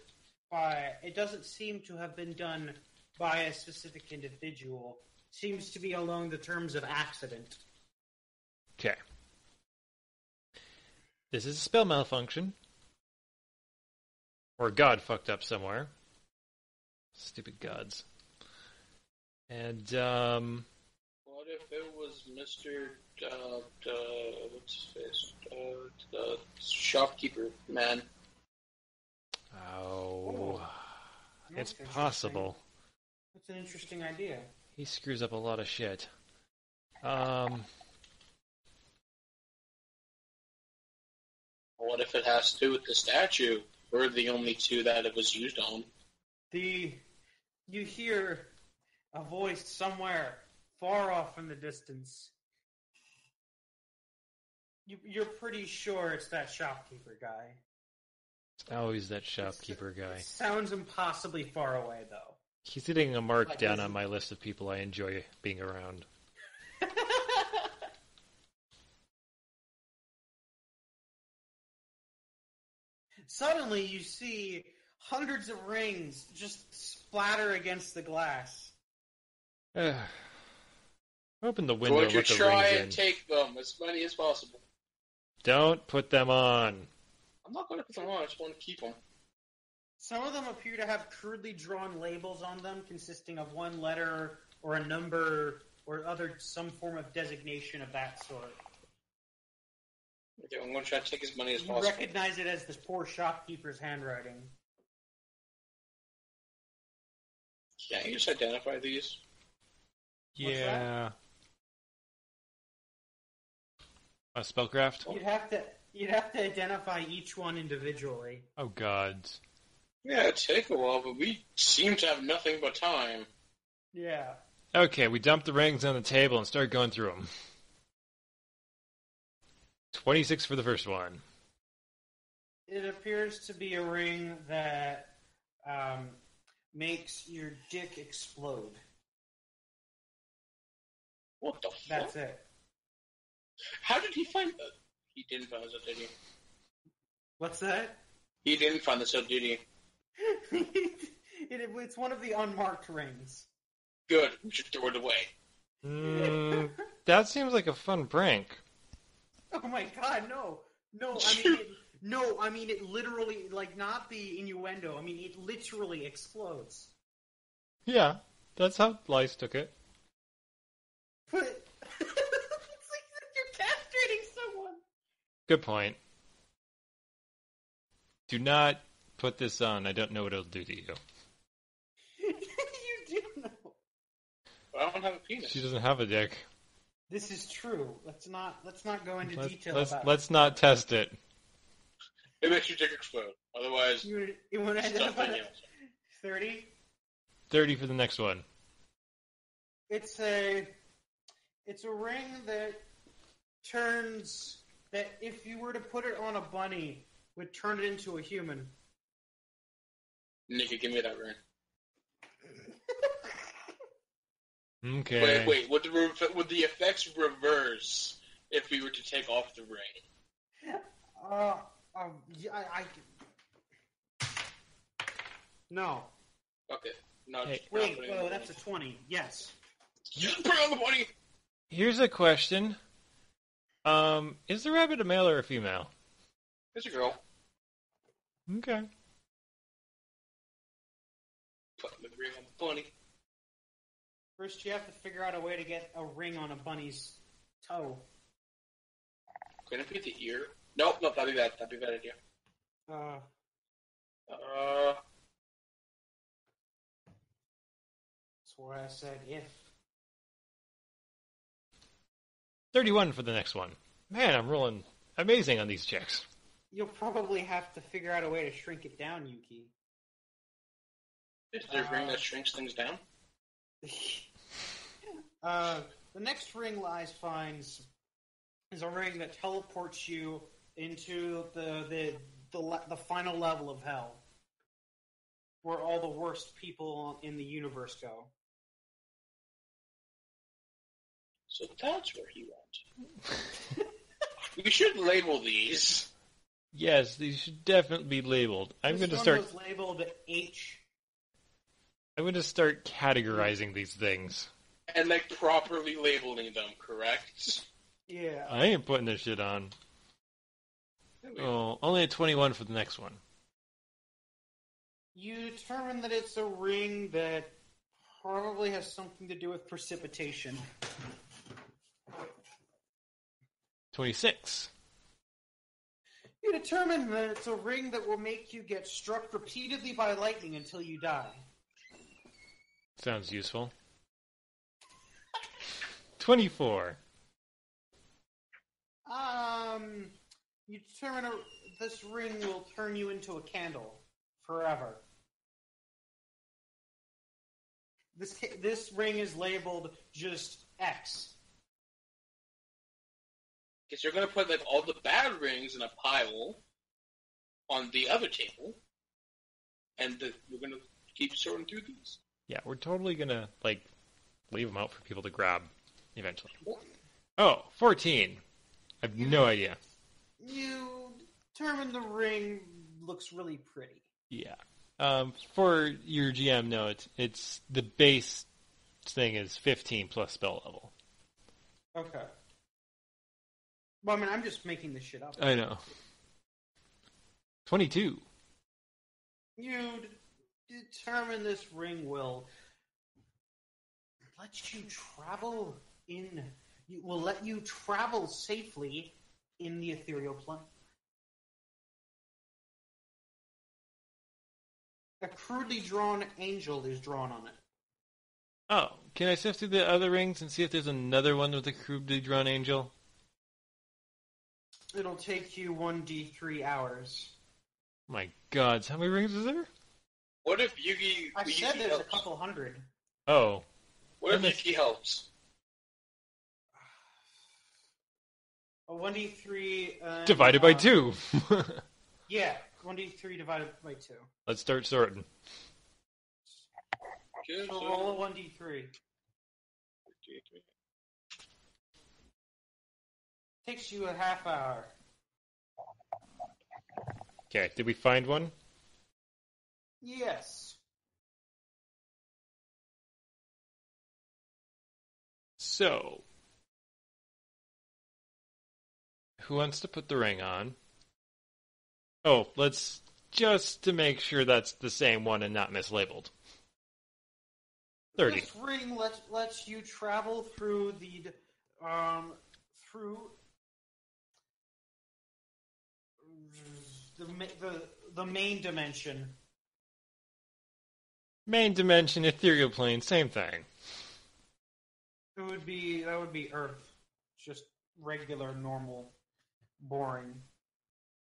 by. It doesn't seem to have been done by a specific individual. Seems to be along the terms of accident. Okay. This is a spell malfunction. Or God fucked up somewhere. Stupid gods. And, um. What if it was Mr. Uh, uh, what's his face? Uh, the shopkeeper man. Oh. That's It's interesting. possible. That's an interesting idea. He screws up a lot of shit. Um. What if it has to do with the statue? We're the only two that it was used on. The you hear a voice somewhere far off in the distance. You, you're pretty sure it's that shopkeeper guy. Oh, Always that shopkeeper guy. It sounds impossibly far away, though. He's hitting a mark Like, down on my list of people I enjoy being around. [laughs] Suddenly, you see hundreds of rings just splatter against the glass. [sighs] Open the window Going and to try rings in. and take them as many as possible. Don't put them on. I'm not going to put them on. I just want to keep them. Some of them appear to have crudely drawn labels on them consisting of one letter or a number or other some form of designation of that sort. Okay, I'm going to try to take as many as You possible. recognize it as this poor shopkeeper's handwriting. Can't you just identify these? Yeah. A spellcraft? You'd have to you'd have to identify each one individually. Oh god. Yeah, it'd take a while, but we seem to have nothing but time. Yeah. Okay, we dump the rings on the table and start going through them. 26 for the first one. It appears to be a ring that um, makes your dick explode. What the That's fuck? it. How did he find that? He didn't find this, did he? What's that? He didn't find this, did he? it, it's one of the unmarked rings. Good. We should throw it away. Mm, that seems like a fun prank. Oh my god, no. No, I mean [laughs] it, no, I mean it literally like not the innuendo. I mean it literally explodes. Yeah, that's how Lice took it. But it's like you're castrating someone. Good point. Do not put this on. I don't know what it'll do to you. [laughs] you do know. But I don't have a penis. She doesn't have a dick. This is true. Let's not let's not go into Let's, detail let's, about let's not test it. It makes your dick explode. Otherwise, you. You want to identify something else. thirty? 30 for the next one. It's a it's a ring that turns that if you were to put it on a bunny would turn it into a human. Nikki, give me that ring. [laughs] Okay. Wait, wait. Would the re- would the effects reverse if we were to take off the ring? Uh, um, yeah, I, I no. Okay. Not, Hey. Wait, putting oh, that's a twenty. Yes. You put it on the bunny. Here's a question. Um, is the rabbit a male or a female? It's a girl. Okay. Put the ring on the bunny. First, you have to figure out a way to get a ring on a bunny's toe. Could it be the ear? Nope, nope. That'd be bad. That'd be a bad idea. Uh, Uh, that's why I said if. 31 for the next one. Man, I'm rolling amazing on these checks. You'll probably have to figure out a way to shrink it down, Yuki. is there a ring that shrinks things down? [laughs] uh, the next ring Lies finds is a ring that teleports you into the the the, le- the final level of hell, where all the worst people in the universe go. So that's where he went. We should label these. Yes, these should definitely be labeled. I'm This going to start. was labeled H. I'm going to start categorizing these things. And like properly labeling them, correct? Yeah. I ain't putting this shit on. There we go. Oh, only a 21 for the next one. You determine that it's a ring that probably has something to do with precipitation. 26. You determine that it's a ring that will make you get struck repeatedly by lightning until you die. Sounds useful. 24. Um, you determine a, this ring will turn you into a candle forever. This this ring is labeled just X. Because you're gonna put like all the bad rings in a pile on the other table, and the, we're gonna keep sorting through these. Yeah, we're totally going to, like, leave them out for people to grab eventually. Oh, 14. I have no idea. You determine the ring looks really pretty. Yeah. Um, for your GM note, it's the base thing is 15 plus spell level. Okay. Well, I mean, I'm just making this shit up. I know. 22. You d- determine this ring will let you travel in. You will let you travel safely in the ethereal plane. A crudely drawn angel is drawn on it. Oh, can I sift through the other rings and see if there's another one with a crudely drawn angel? It'll take you one d three hours. My gods, how many rings is there? What if Yuki? I Yuki said there's a couple hundred. Oh, What if I Yuki helps? A one d three uh, divided by uh, two. [laughs] Yeah, one d three divided by two. Let's start sorting. Okay, So so- roll a one d three. Takes you a half hour. Okay, did we find one? Yes. So, who wants to put the ring on? Oh, let's just to make sure that's the same one and not mislabeled. 30. This ring lets lets you travel through the um through the the the main dimension. Main dimension, ethereal plane, same thing. It would be that would be Earth, just regular, normal, boring.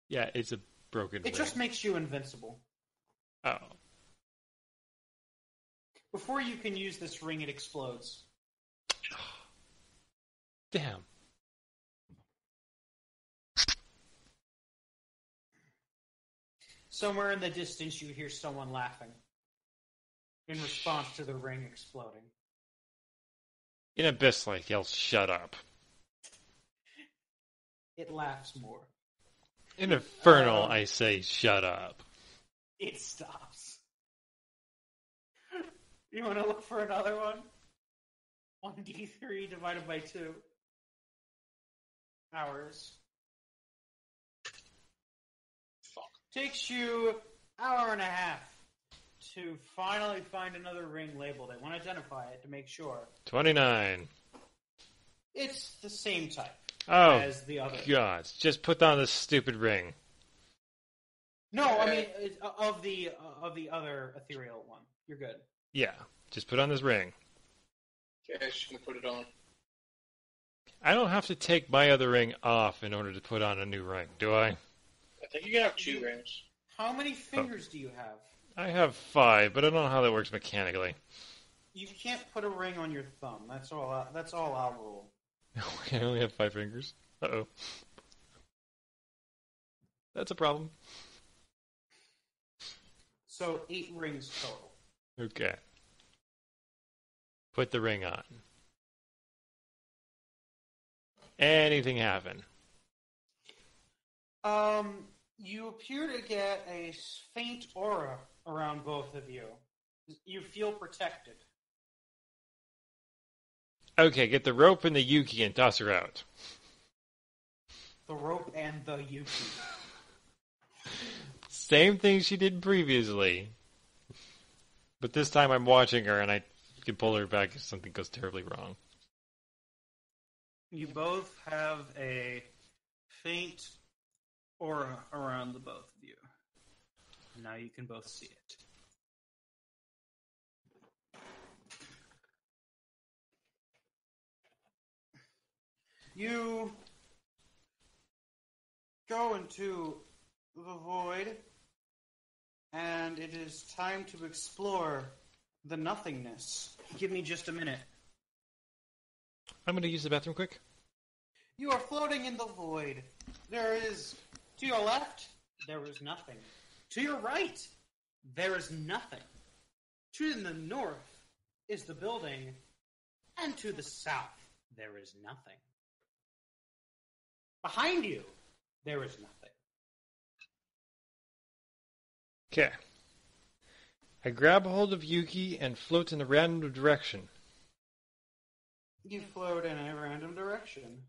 Yeah, it's a broken It ring. just makes you invincible. Oh. Before you can use this ring, it explodes. Damn. Somewhere in the distance, you hear someone laughing in response to the ring exploding. In Abyss like yells, shut up. It laughs more. In Infernal, Um, I say, shut up. It stops. You want to look for another one? 1d3 divided by 2 hours. Takes you hour and a half to finally find another ring labeled. I want to identify it to make sure. 29. It's the same type Oh, as the other. God. Just put on this stupid ring. No, I mean uh, of the uh, of the other ethereal one. You're good. Yeah, just put on this ring. Okay, she's gonna put it on. I don't have to take my other ring off in order to put on a new ring, do I? I you can have two rings. How many fingers do you have? I have five, but I don't know how that works mechanically. You can't put a ring on your thumb. That's all. I, that's all I'll rule. [laughs] I only have five fingers. Uh oh. That's a problem. So eight rings total. Okay. Put the ring on. Anything happen? Um, you appear to get a faint aura around both of you. You feel protected. Okay, get the rope and the Yuki and toss her out. The rope and the Yuki. [laughs] Same thing she did previously. But this time I'm watching her and I can pull her back if something goes terribly wrong. You both have a faint aura around the both of you. Now you can both see it. You go into the void, and it is time to explore the nothingness. Give me just a minute. I'm going to use the bathroom quick. You are floating in the void. There is, to your left, there is nothing. To your right, there is nothing. To the north is the building, and to the south, there is nothing. Behind you, there is nothing. Okay. I grab hold of Yuki and float in a random direction. You float in a random direction.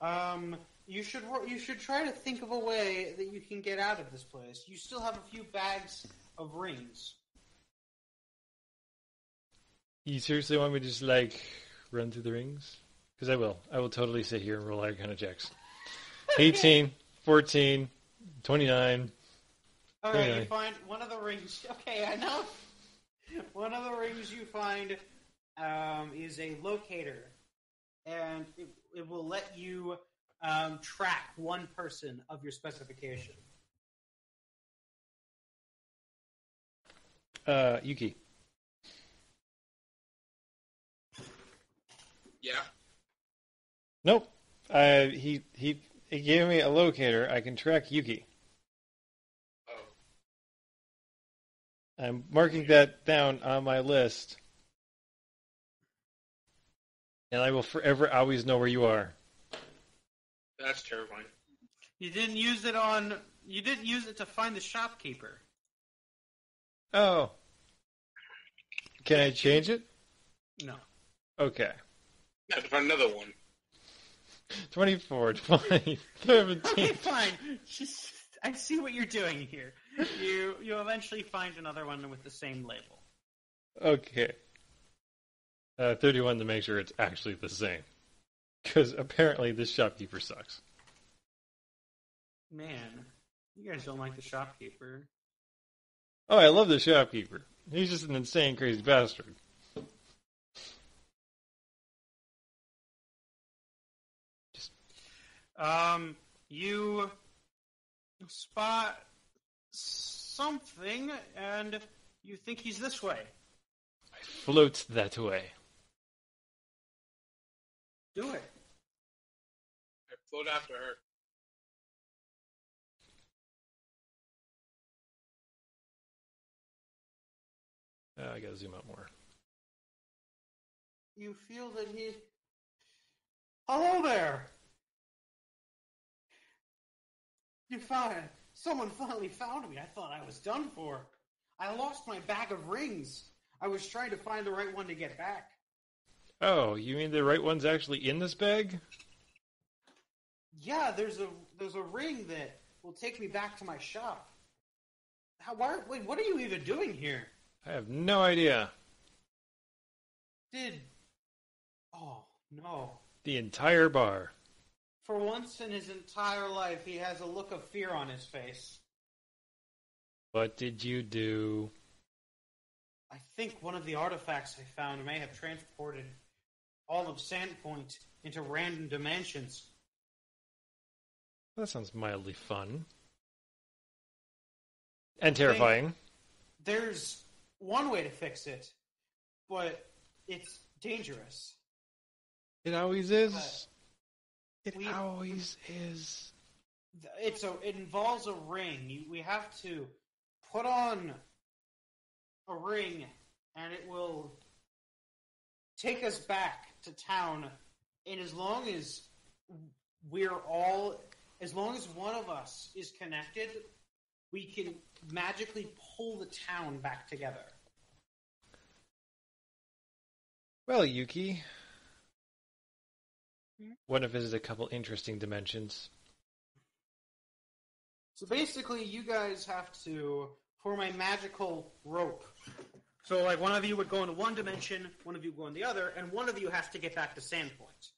Um, you should you should try to think of a way that you can get out of this place. You still have a few bags of rings. You seriously want me to just like run through the rings? Because I will. I will totally sit here and roll Arcana checks. [laughs] 18, 14, 29. All right, Yeah. you find one of the rings. [laughs] Okay, I know. [laughs] One of the rings you find um, is a locator, and it, it will let you um, track one person of your specification. Uh, Yuki. Yeah. Nope. Uh, he, he, he gave me a locator. I can track Yuki. Oh. I'm marking that down on my list. And I will forever always know where you are. That's terrifying. You didn't use it on. You didn't use it to find the shopkeeper. Oh. Can I change it? No. Okay. Now to find another one. 24, 20, 17. Okay, fine. Just, I see what you're doing here. You you eventually find another one with the same label. Okay. Uh, 31 to make sure it's actually the same. Because apparently this shopkeeper sucks. Man, you guys don't like the shopkeeper. Oh, I love the shopkeeper. He's just an insane, crazy bastard. Um, you spot something, and you think he's this way. I float that way. Do it. I float after her. Uh, I gotta zoom out more. You feel that he. Hello there. You found someone finally found me. I thought I was done for. I lost my bag of rings. I was trying to find the right one to get back. Oh, you mean the right one's actually in this bag? Yeah, there's a there's a ring that will take me back to my shop. How, why, wait, what are you even doing here? I have no idea. Did oh no! The entire bar. For once in his entire life, he has a look of fear on his face. What did you do? I think one of the artifacts I found may have transported all of Sandpoint into random dimensions. That sounds mildly fun. And terrifying. There's one way to fix it, but it's dangerous. It always is. It we- always is. It's a it involves a ring. You, we have to put on a ring, and it will take us back to town. And as long as we're all, as long as one of us is connected, we can magically pull the town back together. Well, Yuki. Hmm? Want to visit a couple interesting dimensions. So basically, you guys have to form a magical rope. So, like, one of you would go into one dimension, one of you go in the other, and one of you has to get back to Sandpoint.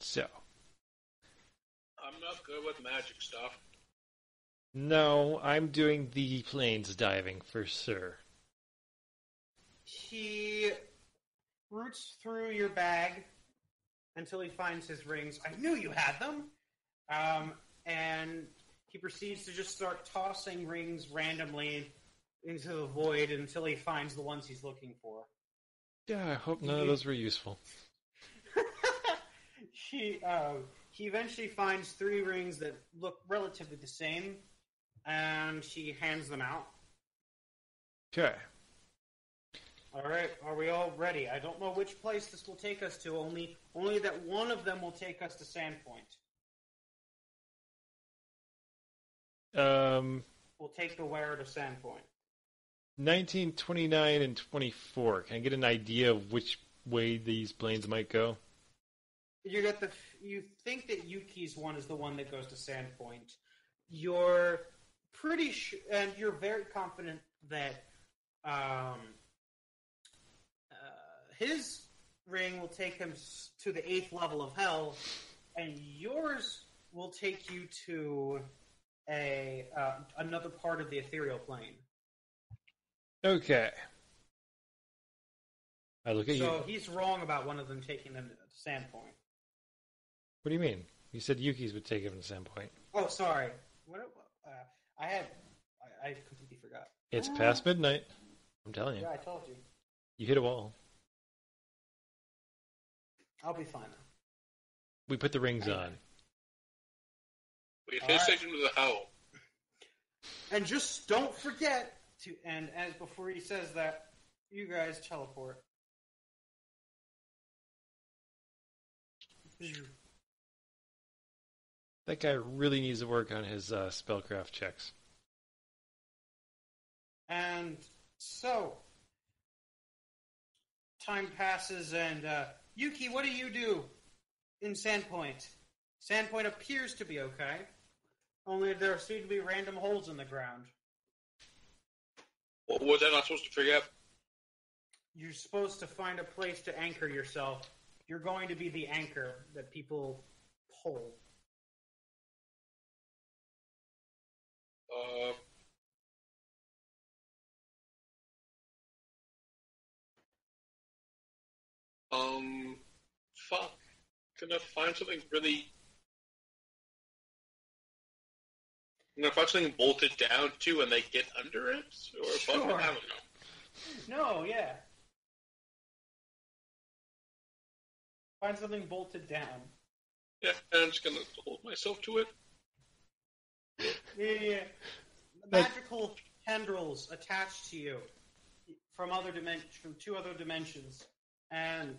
So, I'm not good with magic stuff. no, I'm doing the planes diving for sure. He roots through your bag until he finds his rings. I knew you had them. Um, and he proceeds to just start tossing rings randomly into the void until he finds the ones he's looking for. Yeah, I hope none of those were useful. [laughs] he uh, he eventually finds three rings that look relatively the same, and she hands them out. Okay. All right, are we all ready? I don't know which place this will take us to. Only, only that one of them will take us to Sandpoint. Um, We'll take the wearer to Sandpoint. 1929 and 24. Can I get an idea of which way these planes might go? You get the. You think that Yuki's one is the one that goes to Sandpoint. You're pretty sure, and you're very confident that um, uh, his ring will take him to the eighth level of hell, and yours will take you to a uh, another part of the ethereal plane. Okay. I look at So you. he's wrong about one of them taking them to the Sandpoint. What do you mean? You said Yuki's would take him to some point. Oh, sorry. What? Uh, I had. I, I completely forgot. It's past midnight. I'm telling you. Yeah, I told you. You hit a wall. I'll be fine. We put the rings on. We All right. section to the hell. And just don't forget to. And as before he says that, you guys teleport. That guy really needs to work on his uh, spellcraft checks. And so, time passes, and uh, Yuki, what do you do in Sandpoint? Sandpoint appears to be okay, only there seem to be random holes in the ground. What was I not supposed to figure out? You're supposed to find a place to anchor yourself. You're going to be the anchor that people pull. Uh, um, fuck. Can I find something really? Can I find something bolted down too, and they get under it, or fuck, Sure. I don't know. No, yeah. Find something bolted down. Yeah, I'm just gonna hold myself to it. Yeah, yeah, yeah. Magical tendrils attached to you from other dimensions, from two other dimensions, and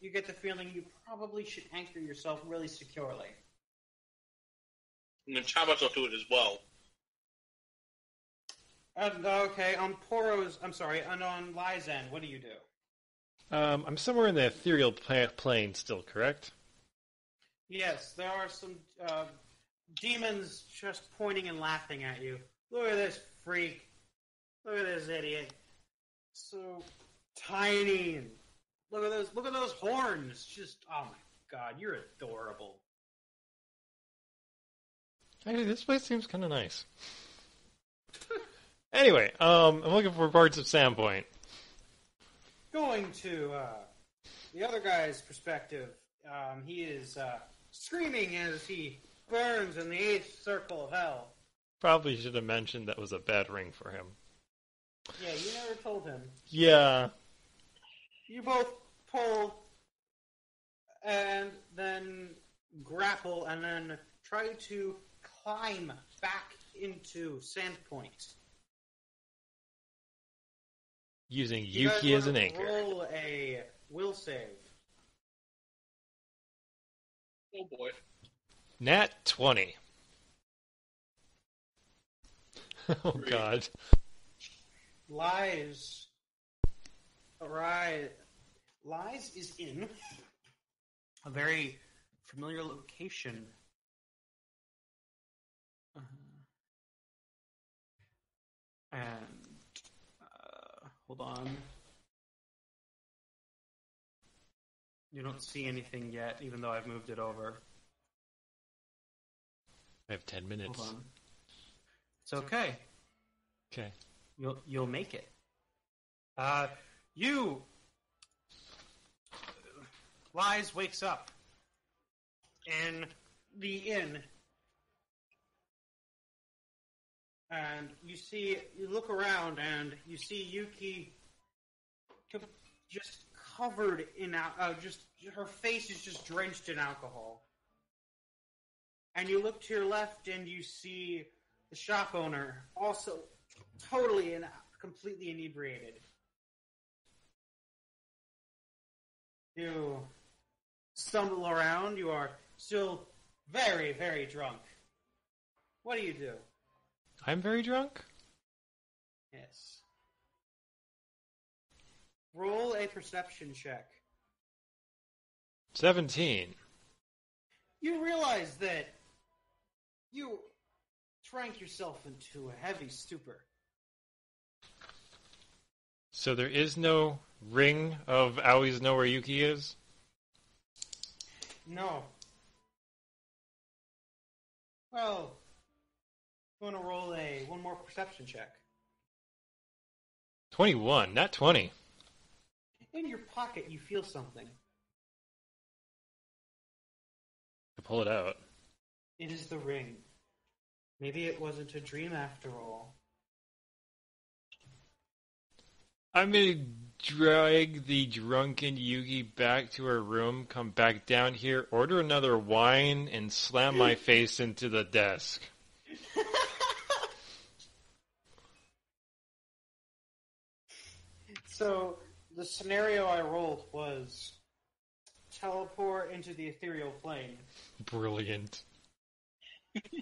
you get the feeling you probably should anchor yourself really securely. And then tie myself to it as well. And okay, on Poro's, I'm sorry, and on Ly's end, what do you do? Um, I'm somewhere in the ethereal plane still, correct? Yes, there are some uh, demons just pointing and laughing at you. Look at this freak. Look at this idiot. So tiny. Look at those. Look at those horns. Just oh my god, you're adorable. Actually, this place seems kind of nice. [laughs] anyway, um, I'm looking for parts of Sandpoint. Going to uh, the other guy's perspective, um, he is uh, screaming as he burns in the eighth circle of hell. Probably should have mentioned that was a bad ring for him. Yeah, you never told him. Yeah. You both pull and then grapple and then try to climb back into Sandpoint. Using You guys Yuki as an wanna anchor. Roll a will save. Oh boy. Nat 20. [laughs] oh, God. Lies. Right. Lies is in a very familiar location. And uh, hold on. You don't see anything yet, even though I've moved it over. I have 10 minutes. Hold on. It's okay. Okay. You'll you'll make it. Uh, you. Lies wakes up in the inn, and you see you look around and you see Yuki just covered in uh, just her face is just drenched in alcohol. And you look to your left and you see the shop owner also totally and completely inebriated. You stumble around. You are still very, very drunk. What do you do? I'm very drunk. Yes. Roll a perception check. Seventeen. You realize that you drank yourself into a heavy stupor. So there is no ring of always know where Yuki is. No. Well, going to roll a one more perception check. Twenty-one, not twenty. In your pocket, you feel something. To pull it out. It is the ring. Maybe it wasn't a dream after all. I'm gonna drag the drunken Yuki back to her room, come back down here, order another wine, and slam my [laughs] face into the desk. [laughs] So the scenario I rolled was teleport into the ethereal plane. Brilliant.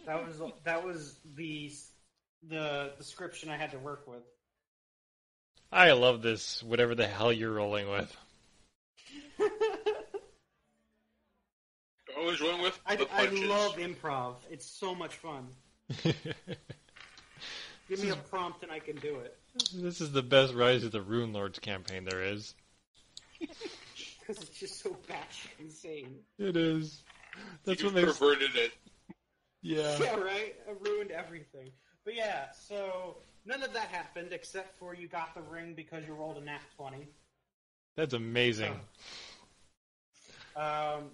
That was that was the the description I had to work with. I love this, whatever the hell you're rolling with. Always run with I, the I punches. love improv. It's so much fun. [laughs] Give me a prompt and I can do it. this is the best Rise of the Rune Lords campaign there is. [laughs] Because it's just so batshit insane. It is. That's you what makes. perverted it. Yeah. Yeah, right? I ruined everything. But yeah, so none of that happened except for you got the ring because you rolled a nat 20. That's amazing. [laughs] Um,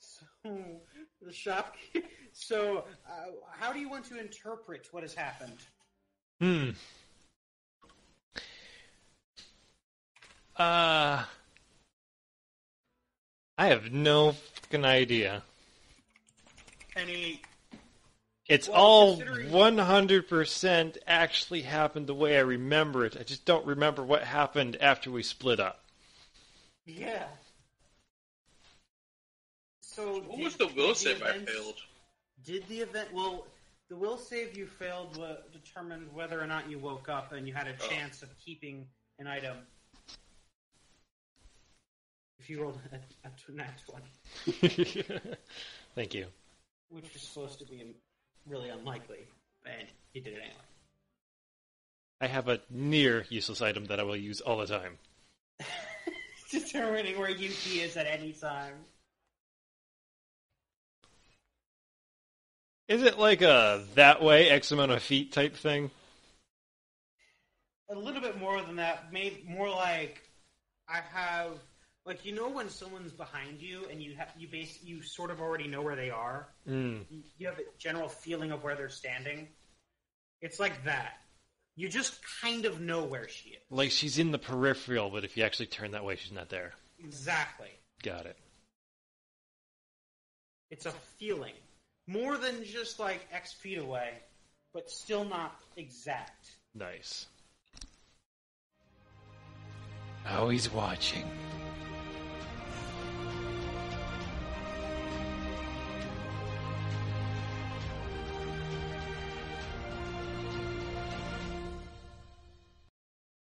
so [laughs] the shop. So, uh, how do you want to interpret what has happened? Hmm. Uh. I have no fucking idea. Any? It's Well, all considering- 100% actually happened the way I remember it. I just don't remember what happened after we split up. Yeah. So What did- was the will did save I failed? Did the event? Well, the will save you failed wa determined whether or not you woke up and you had a Oh. chance of keeping an item. If you rolled a, a tw- nat twenty, [laughs] Thank you. which is supposed to be really unlikely, and he did it anyway. I have a near useless item that I will use all the time. [laughs] Determining where Yuki is at any time. Is it like a that way X amount of feet type thing? A little bit more than that. Maybe more like I have, like you know when someone's behind you and you have you base you sort of already know where they are. Mm. You- You have a general feeling of where they're standing. It's like that. You just kind of know where she is. Like she's in the peripheral, but if you actually turn that way, she's not there. Exactly. Got it. It's a feeling more than just like X feet away, but still not exact. Nice. Now he's watching.